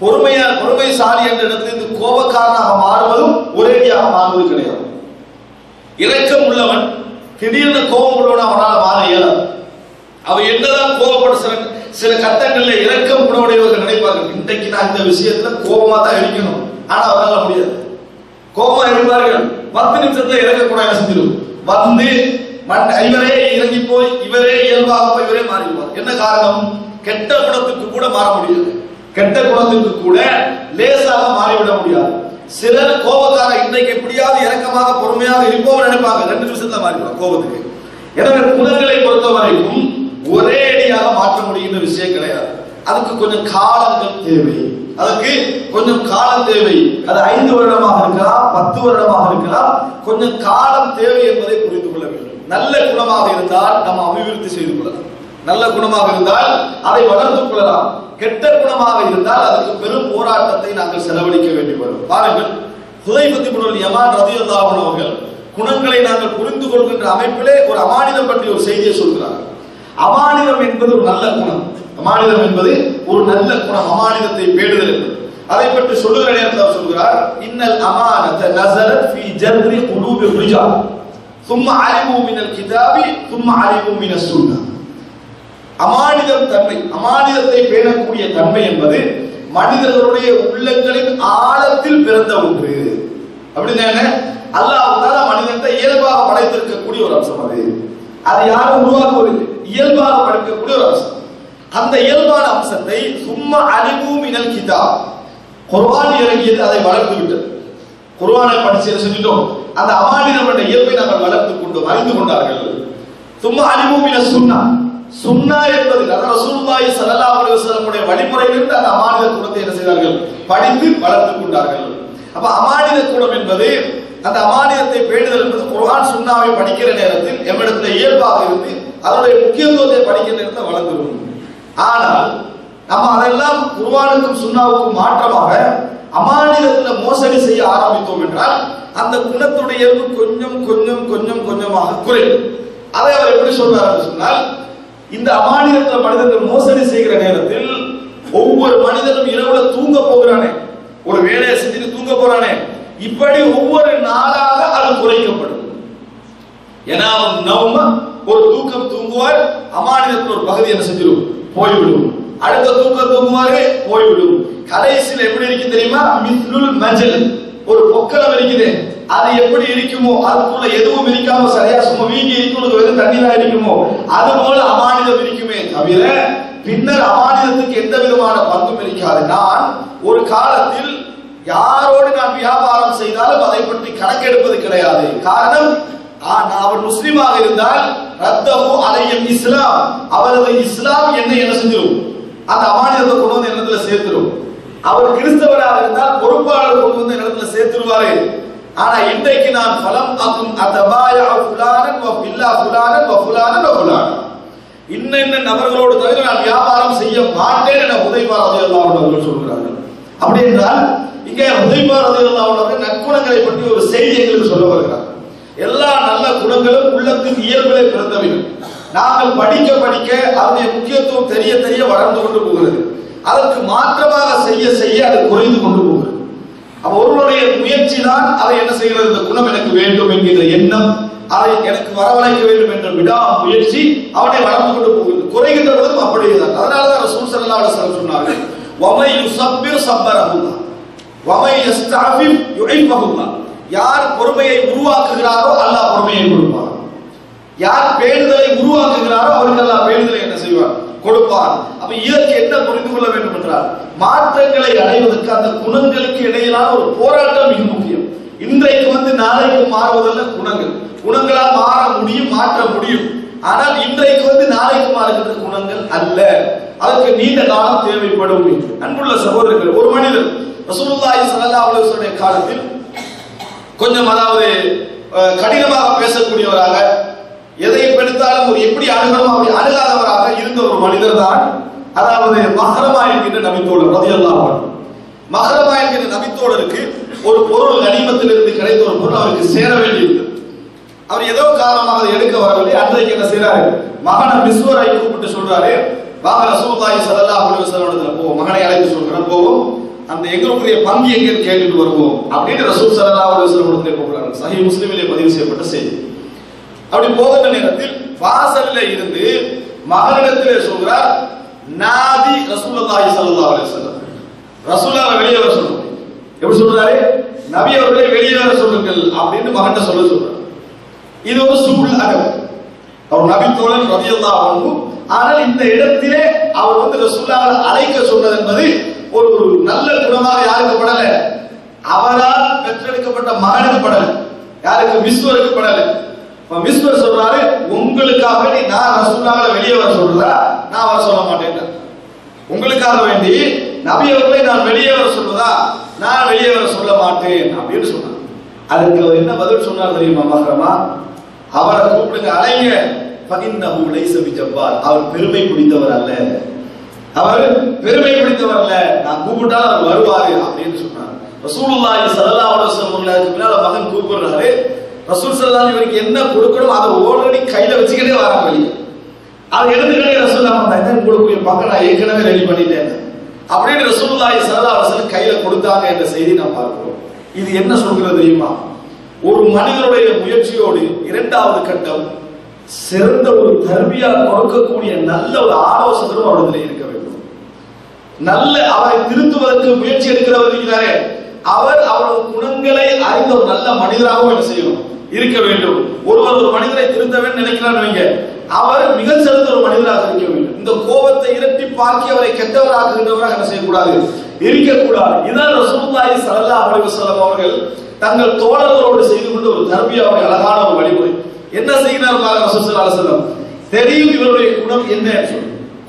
பொறுமையா பொறுமைசாலி என்ற இடத்திலிருந்து கோபக்காரனாக மாறுவதும் ஒரேடியாக மாறுவது கிடையாது. இரக்கம் உள்ளவன் திடீர்னு கோபம் உள்ளவன் அவனால் மாற இயலாது. அவன் என்னதான் கோபப்பட சில சில கட்டங்களில் இரக்கம் உணவுடையவர்கள் நினைப்பார்கள். இன்றைக்கு நான் இந்த விஷயத்துல கோபமா தான் இருக்கணும். ஆனா அவரால் முடியாது. கோபமா இருப்பார்கள். பத்து நிமிஷத்துல இறக்க கூட செஞ்சிடும் வந்து மண் இவரே இறங்கி போய் இவரே இயல்பாக போய் இவரே மாறிடுவார் என்ன காரணம்? கெட்ட குணத்துக்கு கூட மாற முடியாது கெட்ட குணத்துக்கு கூட லேசாக மாறிவிட முடியாது. சிலர் கோபக்கார இன்றைக்கு எப்படியாவது இறக்கமாக பொறுமையாக இருப்போம் நினைப்பாங்க. ரெண்டு நிமிஷத்துல மாறிடுவார் கோபத்துக்கு. எனவே குணங்களை பொறுத்த வரைக்கும் ஒரே அடியாக மாற்ற முடியுன்ற விஷயம் கிடையாது. அதுக்கு கொஞ்சம் காலங்கள் தேவை. அதுக்கு கொஞ்சம் காலம் தேவை. அது ஐந்து வருடமாக இருக்கலாம் பத்து வருடமாக இருக்கலாம். கொஞ்சம் காலம் தேவை என்பதை புரிந்து நல்ல குணமாக இருந்தால் நம்ம அபிவிருத்தி செய்து கொள்ளலாம். நல்ல குணமாக இருந்தால் அதை வளர்ந்து கொள்ளலாம். கெட்ட குணமாக இருந்தால் அதற்கு பெரும் போராட்டத்தை நாங்கள் செலவழிக்க வேண்டி வரும் பாருங்கள் ஹுதைபத்தி முன்னல் யமான் ரதியுல்லாஹன் அவர்கள் குணங்களை நாங்கள் புரிந்து கொள்கின்ற அமைப்பிலே ஒரு அமானிதம் பற்றி ஒரு செய்தியை சொல்கிறார். அமானிதம் என்பது ஒரு நல்ல குணம். அமானிதம் என்பது ஒரு நல்ல குணம் அமானிதத்தை பேடுதல் என்பது. அதை பற்றி சொல்லுகிற நேரத்தில் அவர் சொல்கிறார் இன்னல் அமானத நசரத் ஃபி ஜர்ரி குலூபி ரிஜால். ثم علموا من الكتاب ثم علموا من السنه அமானிதம் தன்மை அமானிதத்தை பேணக்கூடிய தன்மை என்பது மனிதர்களுடைய உள்ளங்களின் ஆழத்தில் பிறந்த ஒன்று அப்படின்னா என்ன அல்லாஹ் தாலா மனிதத்தை இயல்பாக படைத்திருக்கக்கூடிய ஒரு அம்சம் அது அதை யாரும் உருவாக்குவதில்லை இயல்பாக படிக்கக்கூடிய ஒரு அம்சம் அந்த இயல்பான அம்சத்தை சும்மா அழிவு மினல் கிதாப் குர்ஆன் இறங்கியது அதை வளர்த்து விட்டது குர்ஆனை படிச்சு என்ன செஞ்சிட்டோம் அந்த அமானிதம் இயல்பை நாங்கள் வளர்த்து கொண்டு அறிந்து கொண்டார்கள். சும்மா அழிவு சுண்ணா சுன்னா. சுன்னா என்பது அதாவது ரசூலுல்லாஹி ஸல்லல்லாஹு அலைஹி வஸல்லமுடைய வழிமுறையிலிருந்து அந்த அமானித குணத்தை என்ன செய்தார்கள்? படித்து வளர்த்து கொண்டார்கள். அப்ப அமானித குணம் என்பது அந்த அமானிதத்தை பேணுதல் என்பது குர்ஆன் சுன்னாவை படிக்கிற நேரத்தில் எம்மிடத்தில் இயல்பாக இருந்து அதனுடைய முக்கியத்துவத்தை படிக்கிற நேரத்தில் வளர்ந்துவிடும். ஆனால் நம்ம அதெல்லாம் குர்ஆனுக்கும் சுன்னாவுக்கும் மாற்றமாக அமானிதத்துல மோசடி செய்ய ஆரம்பித்தோம் என்றால் அந்த குணத்துடைய இயல்பு கொஞ்சம் கொஞ்சம் கொஞ்சம் கொஞ்சமாக குறையும். அதை அவர் எப்படி சொல்றாரு சொன்னால் இந்த அமானியத்தில் மனிதர்கள் மோசடி செய்கிற நேரத்தில் ஒவ்வொரு மனிதனும் இரவுல தூங்க போகிறானே. ஒரு வேலையை செஞ்சுட்டு தூங்க போறானே. இப்படி ஒவ்வொரு நாளாக அது குறைக்கப்படும். ஏன்னா நவம ஒரு தூக்கம் தூங்குவார் அமானியத்தில் ஒரு பகுதி என்ன செஞ்சிடும் போய்விடும். அடுத்த தூக்கம் தூங்குவாரு போய்விடும். கடைசியில் எப்படி இருக்கு தெரியுமா? மிஸ்லுல் மஜல் ஒரு பொக்கலம் இருக்குது. அது எப்படி இருக்குமோ அதுக்குள்ள எதுவும் இருக்காம சரியா சும்மா வீங்கி இருக்கிறது வெறும் தண்ணி தான் இருக்குமோ அது போல அமானிதம் இருக்குமே தவிர பின்னர் அமானிதத்துக்கு எந்த விதமான பங்கும் இருக்காது நான் ஒரு காலத்தில் யாரோடு நான் வியாபாரம் செய்தாலும் அதை பற்றி கணக்கெடுப்பது கிடையாது. காரணம் நான் அவர் முஸ்லீமாக இருந்தால் ரத்தமோ அலையம் இஸ்லாம் அவரது இஸ்லாம் என்ன என்ன செஞ்சிடும் அந்த அமானிதத்தை கொண்டு வந்து என்னத்துல சேர்த்துடும் அவர் கிறிஸ்தவராக இருந்தால் பொறுப்பாளர் கொண்டு வந்து இடத்துல சேர்த்துருவாரு. ஆனா இன்றைக்கு நான் பலம் அகும் அதபாயா புலானன் வ பில்லா புலானன் வ புலானன் வ ஃபுலானன். இன்ன இன்ன நபர்களோடு தவிர நான் வியாபாரம் செய்ய மாட்டேன் என உதைபா ரலியல்லாஹு அவர்கள் சொல்கிறார்கள். அப்படி என்றால் இங்கே உதைபா ரலியல்லாஹு அவர்கள் நற்குணங்களை பற்றி ஒரு செய்தி எங்களுக்கு சொல்ல வருகிறார். எல்லா நல்ல குணங்களும் உள்ளத்தின் இயல்பிலே பிறந்தவை நாங்கள் படிக்க படிக்க அதனுடைய முக்கியத்துவம் தெரிய தெரிய வளர்ந்து கொண்டு போகிறது. அதற்கு மாற்றமாக செய்ய செய்ய அது குறைந்து கொண்டு போகிறது. அப்ப ஒருவருடைய முயற்சி தான் அதை என்ன செய்கிறது? இந்த குணம் எனக்கு வேண்டும் என்கிற எண்ணம் அதை எனக்கு வரவழைக்க வேண்டும் என்ற விடா முயற்சி அவனை வளர்ந்து கொண்டு போகிறது. குறைகின்ற பொழுதும் அப்படியேதான். அதனாலதான் ரசூல் சல்லா அலைஹி சொன்னார்கள் வமை யுஸப்பிர் சப்பரஹுல்லாஹ் வமை யஸ்தஅஃபிஃப் யுஇஃபஹுல்லாஹ் யார் பொறுமையை உருவாக்குகிறாரோ அல்லாஹ் பொறுமையை கொடுப்பார் யார் பேணுதலை உருவாக்குகிறாரோ அவருக்கு அல்லாஹ் பேணுதலை என்ன செய்வார் கொடுப்பார். அப்ப இயற்கை என்ன புரிந்து கொள்ள வேண்டும் என்றால் மாற்றங்களை அடைவதற்கு அந்த குணங்களுக்கு இடையிலான ஒரு போராட்டம் மிக முக்கியம். இன்றைக்கு வந்து நாளைக்கு மாறுவதல்ல குணங்கள். குணங்களால் மாற முடியும் மாற்ற முடியும். ஆனால் இன்றைக்கு வந்து நாளைக்கு மாறுகின்ற குணங்கள் அல்ல. அதற்கு நீண்ட காலம் தேவைப்படும் அன்புள்ள சகோதரர்கள் ஒரு மனிதர் ரசூலுல்லாஹி ஸல்லல்லாஹு அலைஹி வஸல்லம் காலத்தில் கொஞ்சம் அதாவது கடினமாக பேசக்கூடியவராக எதை எடுத்தாலும் ஒரு எப்படி அணுகணும் அப்படி அணுகாதவராக இருந்த ஒரு மனிதர் தான் அதாவது மஹரமா என்கின்ற நபித்தோழர் அது எல்லாம் மஹரமா என்கிற நபித்தோழருக்கு ஒரு பொருள் கனிமத்திலிருந்து கிடைத்த ஒரு பொருள் அவருக்கு சேர வேண்டியிருந்தது அவர் ஏதோ காரணமாக அதை எடுக்க வரவில்லை அன்றைக்கு என்ன செய்யறாரு மகனை மிஸ்வரை கூப்பிட்டு சொல்றாரு வாங்க ரசூல்லாய் ஸல்லல்லாஹு அலைஹி போவோம் மகனை அழைத்து சொல்கிறேன் போவோம். அந்த எங்களுடைய பங்கு எங்கே கேட்டுட்டு வருவோம். அப்படின்னு ரசூல் ஸல்லல்லாஹு அலைஹி வஸல்லம் சஹி முஸ்லிமிலே பதிவு செய்யப்பட்ட செய்தி. அப்படி போகின்ற நேரத்தில் வாசல்ல இருந்து மகனிடத்திலே சொல்கிறார் நாதி ரசூலுல்லாஹி ஸல்லல்லாஹு அலைஹி வஸல்லம். ரசூலுல்லாஹ் வெளியே வர சொல்லுங்க எப்படி சொல்றாரு? நபி அவர்களை வெளியே வர சொல்லுங்கள் அப்படின்னு மகன்கிட்ட சொல்ல சொல்றாரு இது ஒரு சூழ் அகம் அவர் நபி தோழன் ரதியல்லாஹு அன்ஹு ஆனால் இந்த இடத்திலே அவர் வந்து ரசூலுல்லாஹை அழைக்க சொன்னது என்பது ஒரு ஒரு நல்ல குணமாக யாருக்கு படல? அவரால் பெற்றெடுக்கப்பட்ட மகனுக்கு படல. யாருக்கு? விஸ்வருக்கு படல. இப்ப சொல்றாரு உங்களுக்காக வேண்டி நான் ரசூலுல்லாஹை வெளியே வர சொல்றதா? நான் வர சொல்ல மாட்டேன் உங்களுக்காக வேண்டி நபி அவர்களை நான் வெளியே வர சொல்றதா? நான் வெளியே வர சொல்ல மாட்டேன் அப்படின்னு சொன்னார். அதுக்கு அவர் என்ன பதில் சொன்னார் தெரியுமா மகரமா? அவரை கூப்பிடுங்க அலைங்க. பகிர்ந்தஹு லைசபி பிஜப்பார் அவர் பெருமை பிடித்தவர் அல்ல. அவர் பெருமை பிடித்தவர் அல்ல. நான் கூப்பிட்டா அவர் வருவாரு அப்படின்னு சொன்னார். ரசூலுல்லாஹி ஸல்லல்லாஹு அலைஹி வஸல்லம் அதுக்கு பின்னால மகன் கூப்பிடுறாரு. ரசூல் ஸல்லல்லாஹு இவருக்கு என்ன கொடுக்கணும் அதை ஆல்ரெடி கையில வச்சுக்கிட்டே வராங்க வெளியே அது எடுத்துக்கிட்டே ரசூலுல்லாஹ் என்ன கொடுக்கக்கூடிய பார்க்க நான் ஏற்கனவே ரெடி பண்ணிட்டேன். அப்படின்னு ரசூல்லாய் சல்லா அலைஹி கையில கொடுத்தாங்க என்ற செய்தி நாம் பார்க்கிறோம். இது என்ன சொல்கிறது தெரியுமா? ஒரு மனிதனுடைய முயற்சியோடு இரண்டாவது கட்டம் சிறந்த ஒரு தர்பியா கொடுக்கக்கூடிய நல்ல ஒரு ஆலோசகரும் அவரிடத்தில் இருக்க வேண்டும். நல்ல அவரை திருத்துவதற்கு முயற்சி எடுக்கிறவர் இருக்கிறாரே. அவர் அவரது குணங்களை அறிந்த ஒரு நல்ல மனிதராகவும் என்ன செய்யணும். இருக்க வேண்டும். ஒருவர் ஒரு மனிதரை திருந்தவன் நினைக்கிறான் வைங்க. அவர் மிக சிறந்த ஒரு மனிதராக இருக்க வேண்டும். இந்த கோபத்தை இரட்டி பாக்கி அவரை கெட்டவராக்குகின்றவராக என்ன செய்யக்கூடாது? இருக்கக்கூடாது. இதான் ரசூலுல்லாஹி சல்லா அலைஹி வஸல்லம் அவர்கள் தங்கள் தோழர்களோடு செய்து கொண்ட ஒரு தர்பியாவுடைய அழகான ஒரு வழிமுறை. என்ன செய்கிறார் பாருங்க ரசூல் தெரியும் இவருடைய குணம் என்ன?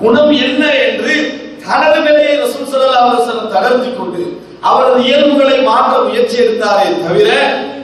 குணம் என்ன என்று தனது நிலையை ரசூல் ஸல்லல்லாஹு தளர்த்தி கொண்டு அவரது இயல்புகளை மாற்ற முயற்சி எடுத்தாரே தவிர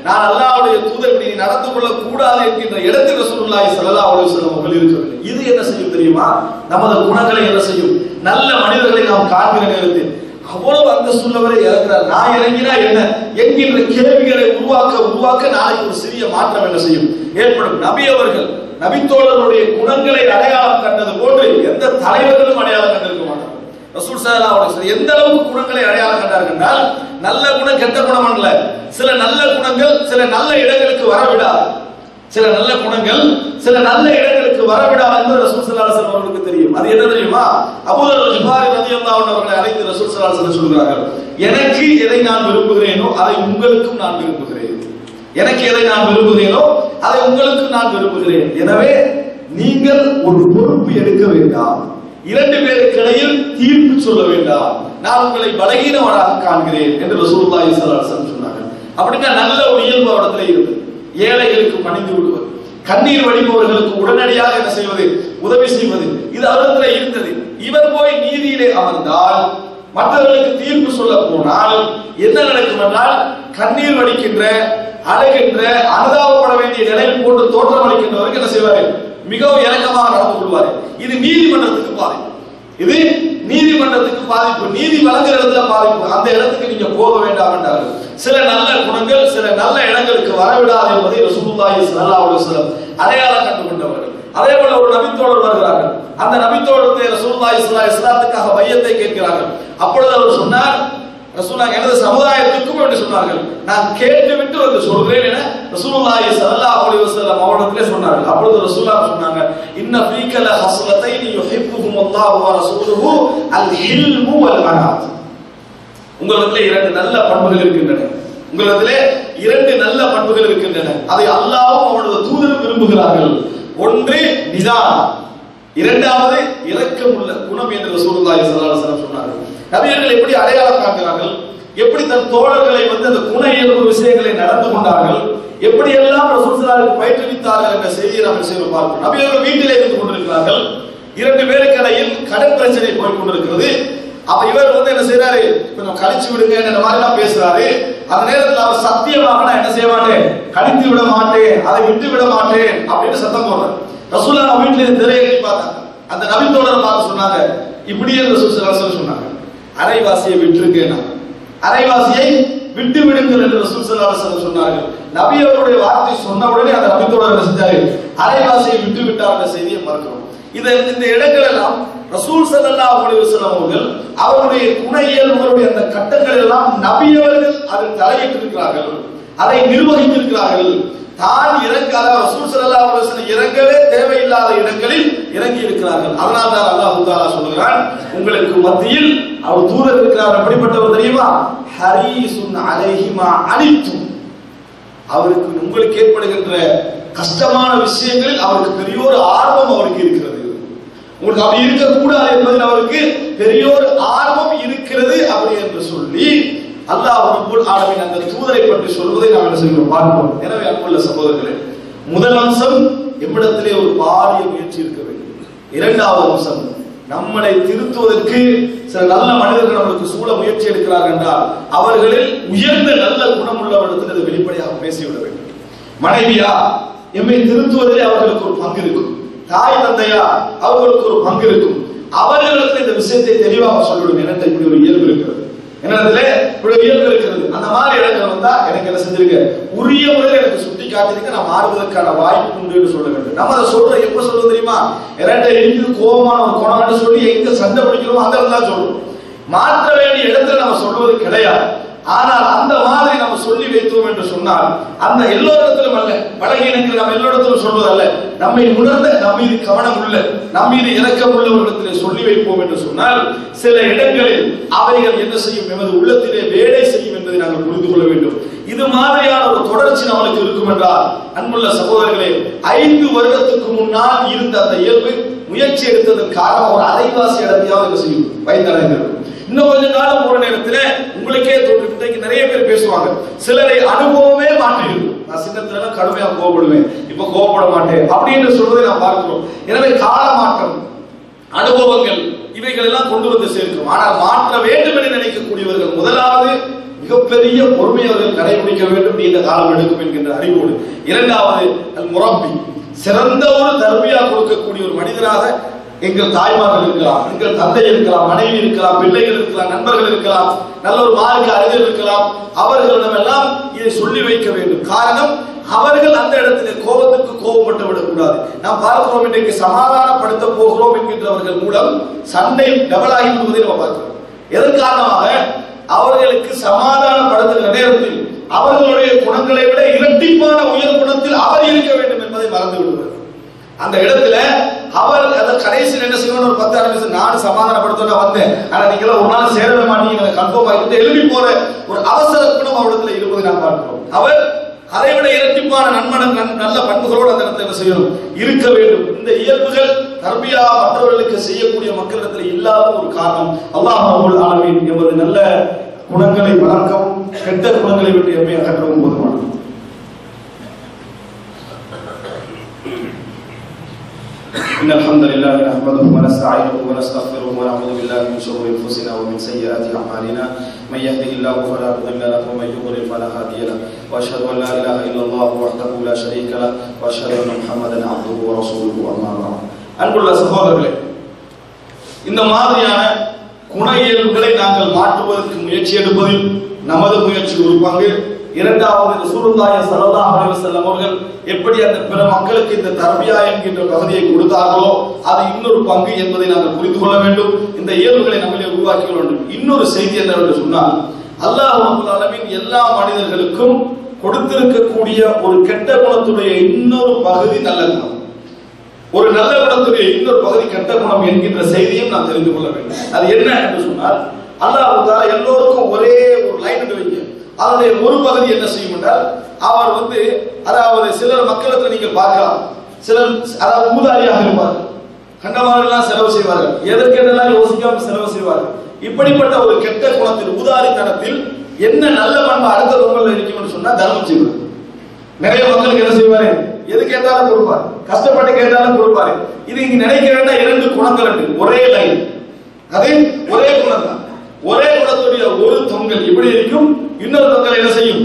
நான் அல்லாவுடைய தூதர் நீ நடந்து கொள்ள கூடாது என்கின்ற இடத்தில் ரசூலுல்லாஹி ஸல்லல்லாஹு அலைஹி வஸல்லம் அவர்கள் இருக்கவில்லை இது என்ன செய்யும் தெரியுமா? நமது குணங்களை என்ன செய்யும்? நல்ல மனிதர்களை நாம் காண்கிற நேரத்தில் அவ்வளவு அந்த சொல்லவரை இறங்குறார். நான் இறங்கினா என்ன? என்கின்ற கேள்விகளை உருவாக்க உருவாக்க நாளைக்கு ஒரு சிறிய மாற்றம் என்ன செய்யும்? ஏற்படும். நபி அவர்கள் நபித்தோழர்களுடைய குணங்களை அடையாளம் கண்டது போன்று எந்த தலைவர்களும் அடையாளம் கண்டிருக்க மாட்டார் ரசூல் சல்லா அவர்கள் எந்த அளவுக்கு குணங்களை அடையாளம் கண்டார்கள் என்றால் நல்ல குணம் கெட்ட குணம் அல்ல. சில நல்ல குணங்கள் சில நல்ல இடங்களுக்கு வரவிடாது. சில நல்ல குணங்கள் சில நல்ல இடங்களுக்கு வரவிடாது என்று ரசூல் சல்லா அலைஹி அவர்களுக்கு தெரியும். அது என்ன தெரியுமா? அபூதர் ஜிஃபாரி ரதி அல்லா அவர்களை அழைத்து ரசூல் சல்லா அலைஹி சொல்கிறார்கள் எனக்கு எதை நான் விரும்புகிறேனோ அதை உங்களுக்கும் நான் விரும்புகிறேன். எனக்கு எதை நான் விரும்புகிறேனோ அதை உங்களுக்கும் நான் விரும்புகிறேன். எனவே நீங்கள் ஒரு பொறுப்பு எடுக்க வேண்டாம். இரண்டு பேருக்கு இடையில் தீர்ப்பு சொல்ல வேண்டாம். நான் உங்களை பலகீனவனாக காண்கிறேன் என்று ரசூலுல்லாஹி ஸல்லல்லாஹு சொன்னாங்க அப்படின்னா நல்ல ஒரு இயல்பு அவரிடத்தில் இருந்தது ஏழைகளுக்கு பணிந்து விடுவது கண்ணீர் வடிப்பவர்களுக்கு உடனடியாக என்ன செய்வது உதவி செய்வது இது அவரிடத்தில் இருந்தது. இவர் போய் நீதியிலே அமர்ந்தால் மற்றவர்களுக்கு தீர்ப்பு சொல்ல போனால் என்ன நடக்கும் என்றால் கண்ணீர் வடிக்கின்ற அழகின்ற அனுதாபப்பட வேண்டிய நிலையில் போட்டு தோற்றம் அளிக்கின்றவருக்கு என்ன செய்வார்கள் மிகவும் இறக்கமாக நடந்து கொள்வாரு இது நீதிமன்றத்துக்கு பாதிப்பு. இது நீதிமன்றத்துக்கு பாதிப்பு. நீதி வழங்குற இடத்துல பாதிப்பு. அந்த இடத்துக்கு நீங்க போக வேண்டாம் என்றார்கள். சில நல்ல குணங்கள் சில நல்ல இடங்களுக்கு வரவிடாது என்பதை ரசூலுல்லாஹி ஸல்லல்லாஹு அலைஹி வஸல்லம் அடையாளம் கண்டு கொண்டவர்கள் அதே போல ஒரு நபித்தோழர் வருகிறார்கள். அந்த நபித்தோழத்தை ரசூலுல்லாஹி ஸல்லல்லாஹு அலைஹி வஸல்லத்துக்காக கேட்கிறார்கள். அப்பொழுது அவர் சொன்னார் ரசூலா எனது சமுதாயத்துக்கும் என்று சொன்னார்கள். நான் கேட்டுவிட்டு வந்து சொல்றேன் என ரசூலுல்லாஹி ஸல்லல்லாஹு அலைஹி வஸல்லம் அவரிடத்திலே சொன்னார்கள். அப்பொழுது ரசூலுல்லாஹ் சொன்னாங்க இன்ன ஃபீகல லஹஸ்லத்தைன் யுஹிப்புஹும் அல்லாஹு வ ரசூலுஹு அல் ஹில்மு வல் அனாத் உங்களிடத்திலே இரண்டு நல்ல பண்புகள் இருக்கின்றன. உங்களிடத்திலே இரண்டு நல்ல பண்புகள் இருக்கின்றன. அதை அல்லாஹ்வும் அவனது தூதரும் விரும்புகிறார்கள். ஒன்று நிதானம். இரண்டாவது இரக்கமுள்ள குணம் என்று ரசூலுல்லாஹி ஸல்லல்லாஹு அலைஹி வஸல்லம் சொன்னார்கள். நபியர்கள் எப்படி அடையாளம் காண்கிறார்கள்? எப்படி தன் தோழர்களை வந்து அந்த குண இயல்பு விஷயங்களை நடந்து கொண்டார்கள்? எப்படி எல்லாம் ரசூலுல்லாஹிக்கு பயிற்றுவித்தார்கள் என்ற செய்தியை நாம் செய்து பார்க்கிறோம் நபியர்கள் வீட்டிலே இருந்து கொண்டிருக்கிறார்கள். இரண்டு பேருக்கிடையில் கடன் பிரச்சனை போய் கொண்டிருக்கிறது. அப்ப இவர் வந்து என்ன செய்யறாரு கொஞ்சம் கழிச்சு விடுங்க இந்த மாதிரி எல்லாம் பேசுறாரு. அந்த நேரத்தில் அவர் சத்தியமாக நான் என்ன செய்ய மாட்டேன்? கழித்து விட மாட்டேன். அதை விட்டு விட மாட்டேன் அப்படின்னு சத்தம் போடுறாரு. ரசூல்லா நம்ம திரையை பார்த்தாங்க. அந்த தோழரை பார்த்து சொன்னாங்க இப்படியே ரசூல் சொன்னாங்க. அரைவாசியை விட்டுருக்கேன் அரைவாசியை விட்டு விடுங்கள் என்று ரசூல் ஸல்லல்லாஹு சொன்னார்கள். நபி அவருடைய வார்த்தை சொன்ன உடனே அந்த நபித்தோழர் என்ன செஞ்சாரு அரைவாசியை விட்டு விட்டார் என்ற செய்தியை மறக்கிறோம். இந்த இந்த இடங்கள் எல்லாம் ரசூல் சல்லா அலைஹி வஸல்லம் அவர்கள் அவருடைய துணை இயல்புகளுடைய அந்த கட்டங்கள் எல்லாம் நபியவர்கள் அதில் தலையிட்டிருக்கிறார்கள். அதை நிர்வகித்திருக்கிறார்கள். தான் இறங்காத ரசூல் சல்லா அலுவலன் இறங்கவே தேவையில்லாத இடங்களில் இறங்கி இருக்கிறார்கள் அதனால் தான் அல்லாஹ் தஆலா சொல்கிறான் உங்களுக்கு மத்தியில் அவர் தூதர் இருக்கிறார். அப்படிப்பட்டவர் தெரியுமா? ஹரீசுன் அலைஹிமா அனித்தும். அவருக்கு உங்களுக்கு ஏற்படுகின்ற கஷ்டமான விஷயங்களில் அவருக்கு பெரிய ஒரு ஆர்வம் அவருக்கு இருக்கிறது. உங்களுக்கு அப்படி இருக்கக்கூடாது என்பதில் அவருக்கு பெரிய ஒரு ஆர்வம் இருக்கிறது அப்படி என்று சொல்லி அல்லாஹ் ரப்பல் ஆலமீன் அந்த தூதரை பற்றி சொல்வதை நாம் என்ன செய்கிறோம் பார்ப்போம். எனவே அன்புள்ள சகோதரர்களே முதல் அம்சம் எம்மிடத்திலே ஒரு பாரிய முயற்சி இருக்க வேண்டும். இரண்டாவது அம்சம் நம்மளை திருத்துவதற்கு சில நல்ல மனிதர்கள் நம்மளுக்கு சூழ முயற்சி எடுக்கிறார்கள் என்றால் அவர்களில் உயர்ந்த நல்ல குணம் உள்ளவரிடத்தில் இதை வெளிப்படையாக பேசிவிட வேண்டும். மனைவியா எம்மை திருத்துவதில் அவர்களுக்கு ஒரு பங்கு இருக்கும். தாய் தந்தையா அவர்களுக்கு ஒரு பங்கு இருக்கும். அவர்களுக்கு இந்த விஷயத்தை தெளிவாக சொல்லிவிடும் எனக்கு இப்படி ஒரு இயல்பு இருக்கிறது. என்னதுல இவ்வளவு இயல்பு இருக்கிறது. அந்த மாதிரி இடங்கள் வந்தா எனக்கு என்ன செஞ்சிருக்க உரிய முறையில் எனக்கு சுட்டி காட்டிருக்க நான் மாறுவதற்கான வாய்ப்பு உண்டு என்று சொல்ல வேண்டும். நம்ம அதை சொல்றோம் எப்ப சொல்றோம் தெரியுமா? என்கிட்ட இருக்குது கோபமான ஒரு குணம்னு சொல்லி எங்க சண்டை பிடிக்கிறோம் அந்த இடத்துல தான் சொல்றோம். மாற்ற வேண்டிய இடத்துல நம்ம சொல்வது கிடையாது. ஆனால் அந்த மாதிரி நம்ம சொல்லி வைத்தோம் என்று சொன்னால் அந்த எல்லோரிடத்திலும் அல்ல பலகீனங்கள் நாம் எல்லோரிடத்திலும் சொல்வதல்ல நம்மை உணர்ந்த நம் மீது கவனம் உள்ள நம் மீது இரக்கம் உள்ளவரிடத்திலே சொல்லி வைப்போம் என்று சொன்னால் சில இடங்களில் அவைகள் என்ன செய்யும் எமது உள்ளத்திலே வேலை செய்யும் என்பதை நாங்கள் புரிந்து கொள்ள வேண்டும். இது மாதிரியான ஒரு தொடர்ச்சி நம்மளுக்கு இருக்கும் என்றால் அன்புள்ள சகோதரர்களே ஐந்து வருடத்துக்கு முன்னால் இருந்த அந்த இயல்பு முயற்சி எடுத்ததன் காரணம் ஒரு அரைவாசி இடத்தையாவது செய்யும்? வைத்தடைகிறது இன்னும் கொஞ்ச காலம் போற நேரத்துல உங்களுக்கே தோன்றும். இன்றைக்கு நிறைய பேர் பேசுவாங்க. சிலரை அனுபவமே மாற்றிருக்கு நான் சின்னத்துல கடுமையா கோபப்படுவேன் இப்ப கோபப்பட மாட்டேன் அப்படின்னு சொல்வதை நான் பார்க்கிறோம். எனவே கால மாற்றம் அனுபவங்கள் இவைகள் எல்லாம் கொண்டு வந்து சேர்க்கிறோம் ஆனால் மாற்ற வேண்டும் என்று நினைக்கக்கூடியவர்கள் முதலாவது மிகப்பெரிய பொறுமை அவர்கள் கடைபிடிக்க வேண்டும் நீண்ட காலம் எடுக்கும் என்கின்ற அறிவோடு. இரண்டாவது முரப்பி சிறந்த ஒரு தர்பியா கொடுக்கக்கூடிய ஒரு மனிதராக எங்கள் தாய்மார்கள் இருக்கலாம் எங்கள் தந்தை இருக்கலாம் மனைவி இருக்கலாம் பிள்ளைகள் இருக்கலாம் நண்பர்கள் இருக்கலாம் நல்ல ஒரு மார்க்க அறிஞர் இருக்கலாம். அவர்களிடம் எல்லாம் இதை சொல்லி வைக்க வேண்டும். காரணம் அவர்கள் அந்த இடத்துல கோபத்துக்கு கோபப்பட்டு விடக்கூடாது. நாம் பார்க்கிறோம் இன்றைக்கு சமாதானப்படுத்த போகிறோம் என்கின்றவர்கள் மூலம் சண்டை டபுள் ஆகி விடுவதை நம்ம பார்க்கிறோம். எதன் காரணமாக? அவர்களுக்கு சமாதானப்படுத்துகிற நேரத்தில் அவர்களுடைய குணங்களை விட இரட்டிப்பான உயர் குணத்தில் அவர் இருக்க வேண்டும் என்பதை மறந்து விடுவார் அந்த இடத்துல அவர் அந்த கடைசியில் என்ன செய்யணும் ஒரு பத்து ஆரம்பிச்சு நான் சமாதானப்படுத்தோட வந்தேன். ஆனா நீங்க ஒரு நாள் சேரவே மாட்டீங்க கன்ஃபார்ம் ஆகிட்டு எழுதி போற ஒரு அவசர குணம் அவரிடத்துல இருப்பதை நாம் பார்க்கிறோம். அவர் அதை விட இரட்டிப்பான நன்மனம் நன்- நல்ல பண்புகளோடு அந்த இடத்துல என்ன செய்யணும் இருக்க வேண்டும். இந்த இயல்புகள் தர்பியா மற்றவர்களுக்கு செய்யக்கூடிய மக்களிடத்தில் இல்லாத ஒரு காரணம். அல்லாஹ் ரப்பல் ஆலமீன் எமது நல்ல குணங்களை வளர்க்கவும் கெட்ட குணங்களை விட்டு எம்மையை அகற்றவும் போதுமானது إن الحمد لله نحمده ونستعينه ونستغفره ونعوذ بالله من شرور أنفسنا ومن سيئات أعمالنا. من يهده الله فلا مضل له ومن يضلل فلا هادي له. وأشهد أن لا إله إلا الله وحده لا شريك له. وأشهد أن محمدا عبده ورسوله أما بعد. அன்புள்ள சகோதரர்களே இந்த மாதிரியான குண இயல்புகளை நாங்கள் மாற்றுவதற்கு முயற்சி எடுப்பதில் நமது முயற்சி ஒரு பங்கு. இரண்டாவது ரசூலுல்லாஹி ஸல்லல்லாஹு அலைஹி வஸல்லம் அவர்கள் எப்படி அந்த பிற மக்களுக்கு இந்த தர்பியா என்கின்ற பகுதியை கொடுத்தார்களோ அது இன்னொரு பங்கு என்பதை நாங்கள் புரிந்து கொள்ள வேண்டும். இந்த இயல்புகளை நம்மளே உருவாக்கி கொள்ள வேண்டும். இன்னொரு செய்தி என்னவென்று சொன்னால் அல்லாஹ் ரப்பல் ஆலமீன் எல்லா மனிதர்களுக்கும் கொடுத்திருக்கக்கூடிய ஒரு கெட்ட குணத்துடைய இன்னொரு பகுதி நல்ல குணம். ஒரு நல்ல குணத்துடைய இன்னொரு பகுதி கெட்ட குணம் என்கின்ற செய்தியும் நாம் தெரிந்து கொள்ள வேண்டும். அது என்ன என்று சொன்னால் அல்லாஹ் எல்லோருக்கும் ஒரே ஒரு லைன் வைங்க. அதனுடைய ஒரு பகுதி என்ன செய்யும் என்றால் அவர் வந்து அதாவது சிலர் மக்களுக்கு நீங்கள் பார்க்கலாம். சிலர் அதாவது ஊதாரியாக இருப்பார்கள். கண்டமாரெல்லாம் செலவு செய்வார்கள். எதற்கென்றெல்லாம் யோசிக்காமல் செலவு செய்வார்கள்? இப்படிப்பட்ட ஒரு கெட்ட குணத்தில் ஊதாரித்தனத்தில் என்ன நல்ல பண்பு அடுத்த தொங்கல் இருக்கும் சொன்னா தர்மம் செய்வது நிறைய மக்களுக்கு என்ன செய்வாரு? எது கேட்டாலும் கொடுப்பார். கஷ்டப்பட்டு கேட்டாலும் கொடுப்பாரு. இது இங்க நினைக்க வேண்டாம். இரண்டு குணங்கள் இருக்கு. ஒரே லைன் அது ஒரே குணம் தான் ஒரே குணத்துடைய ஒரு தொங்கல் இப்படி இருக்கும் இன்னொரு தொங்கல் என்ன செய்யும்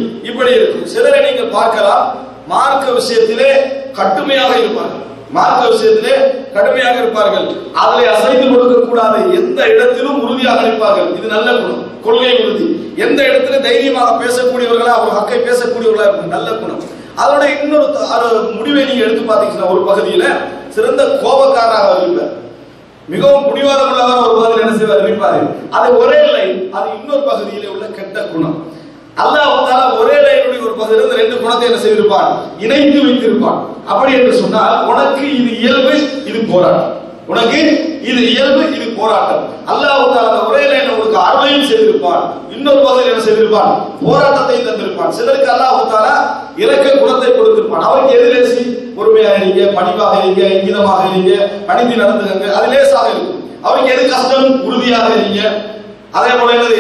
எப்படி இருக்கும் சிலரை நீங்க பார்க்கலாம். மார்க்க விஷயத்திலே கட்டுமையாக இருப்பார்கள். மார்க்க விஷயத்திலே கடுமையாக இருப்பார்கள். அதிலே அசைந்து கொடுக்க கூடாது எந்த இடத்திலும் உறுதியாக இருப்பார்கள் இது நல்ல குணம். கொள்கை உறுதி. எந்த இடத்துல தைரியமாக பேசக்கூடியவர்களா ஒரு ஹக்கை பேசக்கூடியவர்களா இருக்கும் நல்ல குணம். அதோட இன்னொரு முடிவை நீங்க எடுத்து பார்த்தீங்கன்னா ஒரு பகுதியில சிறந்த கோபக்காரராக இருப்பார். மிகவும் பிடிவாதம் உள்ளவர் ஒரு பகுதியில் என்ன செய்வார்? இருப்பாரு அது ஒரே லைன் அது இன்னொரு பகுதியிலே உள்ள கெட்ட குணம். அல்லாஹ் ஒரே லைனுடைய ஒரு பகுதியில் இருந்து ரெண்டு குணத்தை என்ன செய்திருப்பான்? இணைத்து வைத்திருப்பான். அப்படி என்று சொன்னால் உனக்கு இது இயல்பு இது போராட்டம். உனக்கு இது இயல்பு இது போராட்டம். அல்லாஹ் தாலா ஒரே லைன் உனக்கு அருளையும் செய்திருப்பான். இன்னொரு பகுதியில் என்ன செய்திருப்பான்? போராட்டத்தையும் தந்திருப்பான். சிலருக்கு அல்லாஹ் தாலா இறக்க குணத்தை கொடுத்திருப்பான். அவருக்கு எது சி பொறுமையாக இருங்க பணிவாக இருங்க இங்கிதமாக இருங்க பணிந்து நடந்துங்க அது லேசாக இருக்கும். அவருக்கு எது கஷ்டம்? உறுதியாக இருங்க. அதே போல என்னது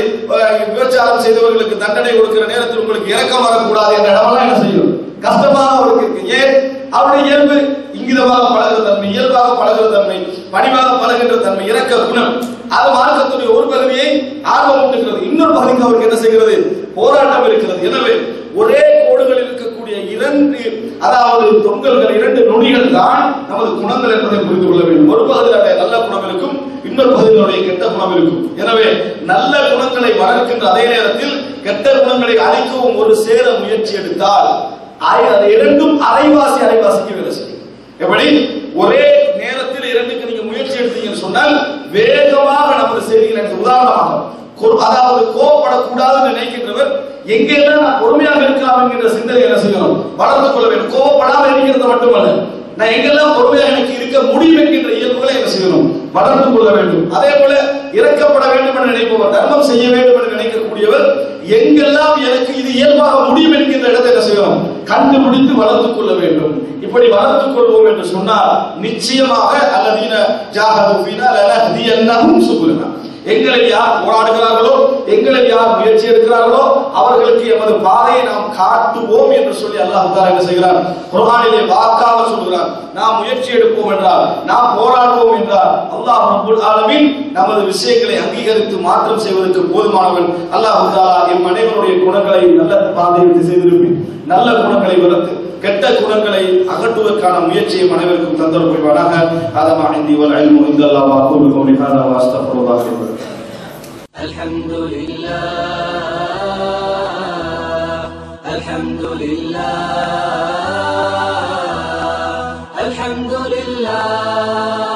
விபச்சாரம் செய்தவர்களுக்கு தண்டனை கொடுக்கிற நேரத்தில் உங்களுக்கு இறக்கம் வரக்கூடாது என்ற இடமெல்லாம் என்ன செய்யும்? கஷ்டமாக அவருக்கு இருக்கு. ஏன்? அவருடைய இயல்பு இங்கிதமாக பழகுற தன்மை இயல்பாக பழகுற தன்மை பணிவாக பழகுகின்ற தன்மை இறக்க குணம். அது மார்க்கத்துடைய ஒரு பகுதியை ஆர்வம் ஊட்டுகிறது. இன்னொரு பகுதிக்கு அவருக்கு என்ன செய்கிறது? போராட்டம் இருக்கிறது. எனவே ஒரே கோடுகளில் இருக்கக்கூடிய இரண்டு அதாவது தொங்கல்கள் இரண்டு நொடிகள் தான் நமது குணங்கள் என்பதை புரிந்து கொள்ள வேண்டும். ஒரு பகுதியில் நல்ல குணம் இருக்கும் இன்னொரு பகுதியினுடைய கெட்ட குணம் இருக்கும். எனவே நல்ல குணங்களை வளர்க்கின்ற அதே நேரத்தில் கெட்ட குணங்களை அழிக்கவும் ஒரு சேர முயற்சி எடுத்தால் இரண்டும் அரைவாசி அரைவாசிக்கு வேலை செய்யும். எப்படி? ஒரே நேரத்தில் இரண்டுக்கு நீங்க முயற்சி எடுத்தீங்கன்னு சொன்னால் வேகமாக நமது செய்திகள் எனக்கு உதாரணமாக அதாவது கோவப்படக்கூடாதுன்னு நினைக்கின்றவர் எங்கெல்லாம் நான் பொறுமையாக இருக்கலாம் என்கின்ற சிந்தனை என்ன செய்யணும்? வளர்த்துக் கொள்ள வேண்டும். கோபப்படாமல் இருக்கிறது மட்டுமல்ல. நான் எங்கெல்லாம் பொறுமையாக எனக்கு இருக்க முடியும் என்கின்ற இயல்புகளை என்ன செய்யணும்? வளர்ந்து கொள்ள வேண்டும். அதே போல இறக்கப்பட வேண்டும் என்று நினைப்பவர் தர்மம் செய்ய வேண்டும் என்று நினைக்கக்கூடியவர் எங்கெல்லாம் எனக்கு இது இயல்பாக முடியும் என்கின்ற இடத்தை என்ன செய்யணும்? கண்டுபிடித்து வளர்த்துக் கொள்ள வேண்டும். இப்படி வளர்த்துக் கொள்வோம் என்று சொன்னால் நிச்சயமாக அல்லதீன ஜாஹது அல்லது லனஹ்தியன்னஹும் சுபுலனா எங்களை யார் போராடுகிறார்களோ எங்களை யார் முயற்சி எடுக்கிறார்களோ அவர்களுக்கு எமது பாதையை நாம் காட்டுவோம் என்று சொல்லி அல்லாஹ் என்ன செய்கிறார் குரானிலே வாக்காக சொல்கிறார் நாம் முயற்சி எடுப்போம் என்றால் நாம் போராடுவோம் என்றால் அல்லாஹ் ரப்பல் ஆலமின் நமது விஷயங்களை அங்கீகரித்து மாற்றம் செய்வதற்கு போதுமானவன். அல்லாஹ் தாலா எம் அனைவருடைய குணங்களை நல்ல பாதையை செய்திருப்பேன் நல்ல குணங்களை வளர்த்து கெட்ட குணங்களை அகற்றுவதற்கான முயற்சியை அனைவருக்கும் தந்தர் புரிவானாக அதமா இந்தி வல் இல்மு இந்தல்லாஹ் வா அகூலு கௌலி ஹாதா வா அஸ்தக்ஃபிருல்லாஹ் லி வ லக்கும். الحمد لله الحمد لله الحمد لله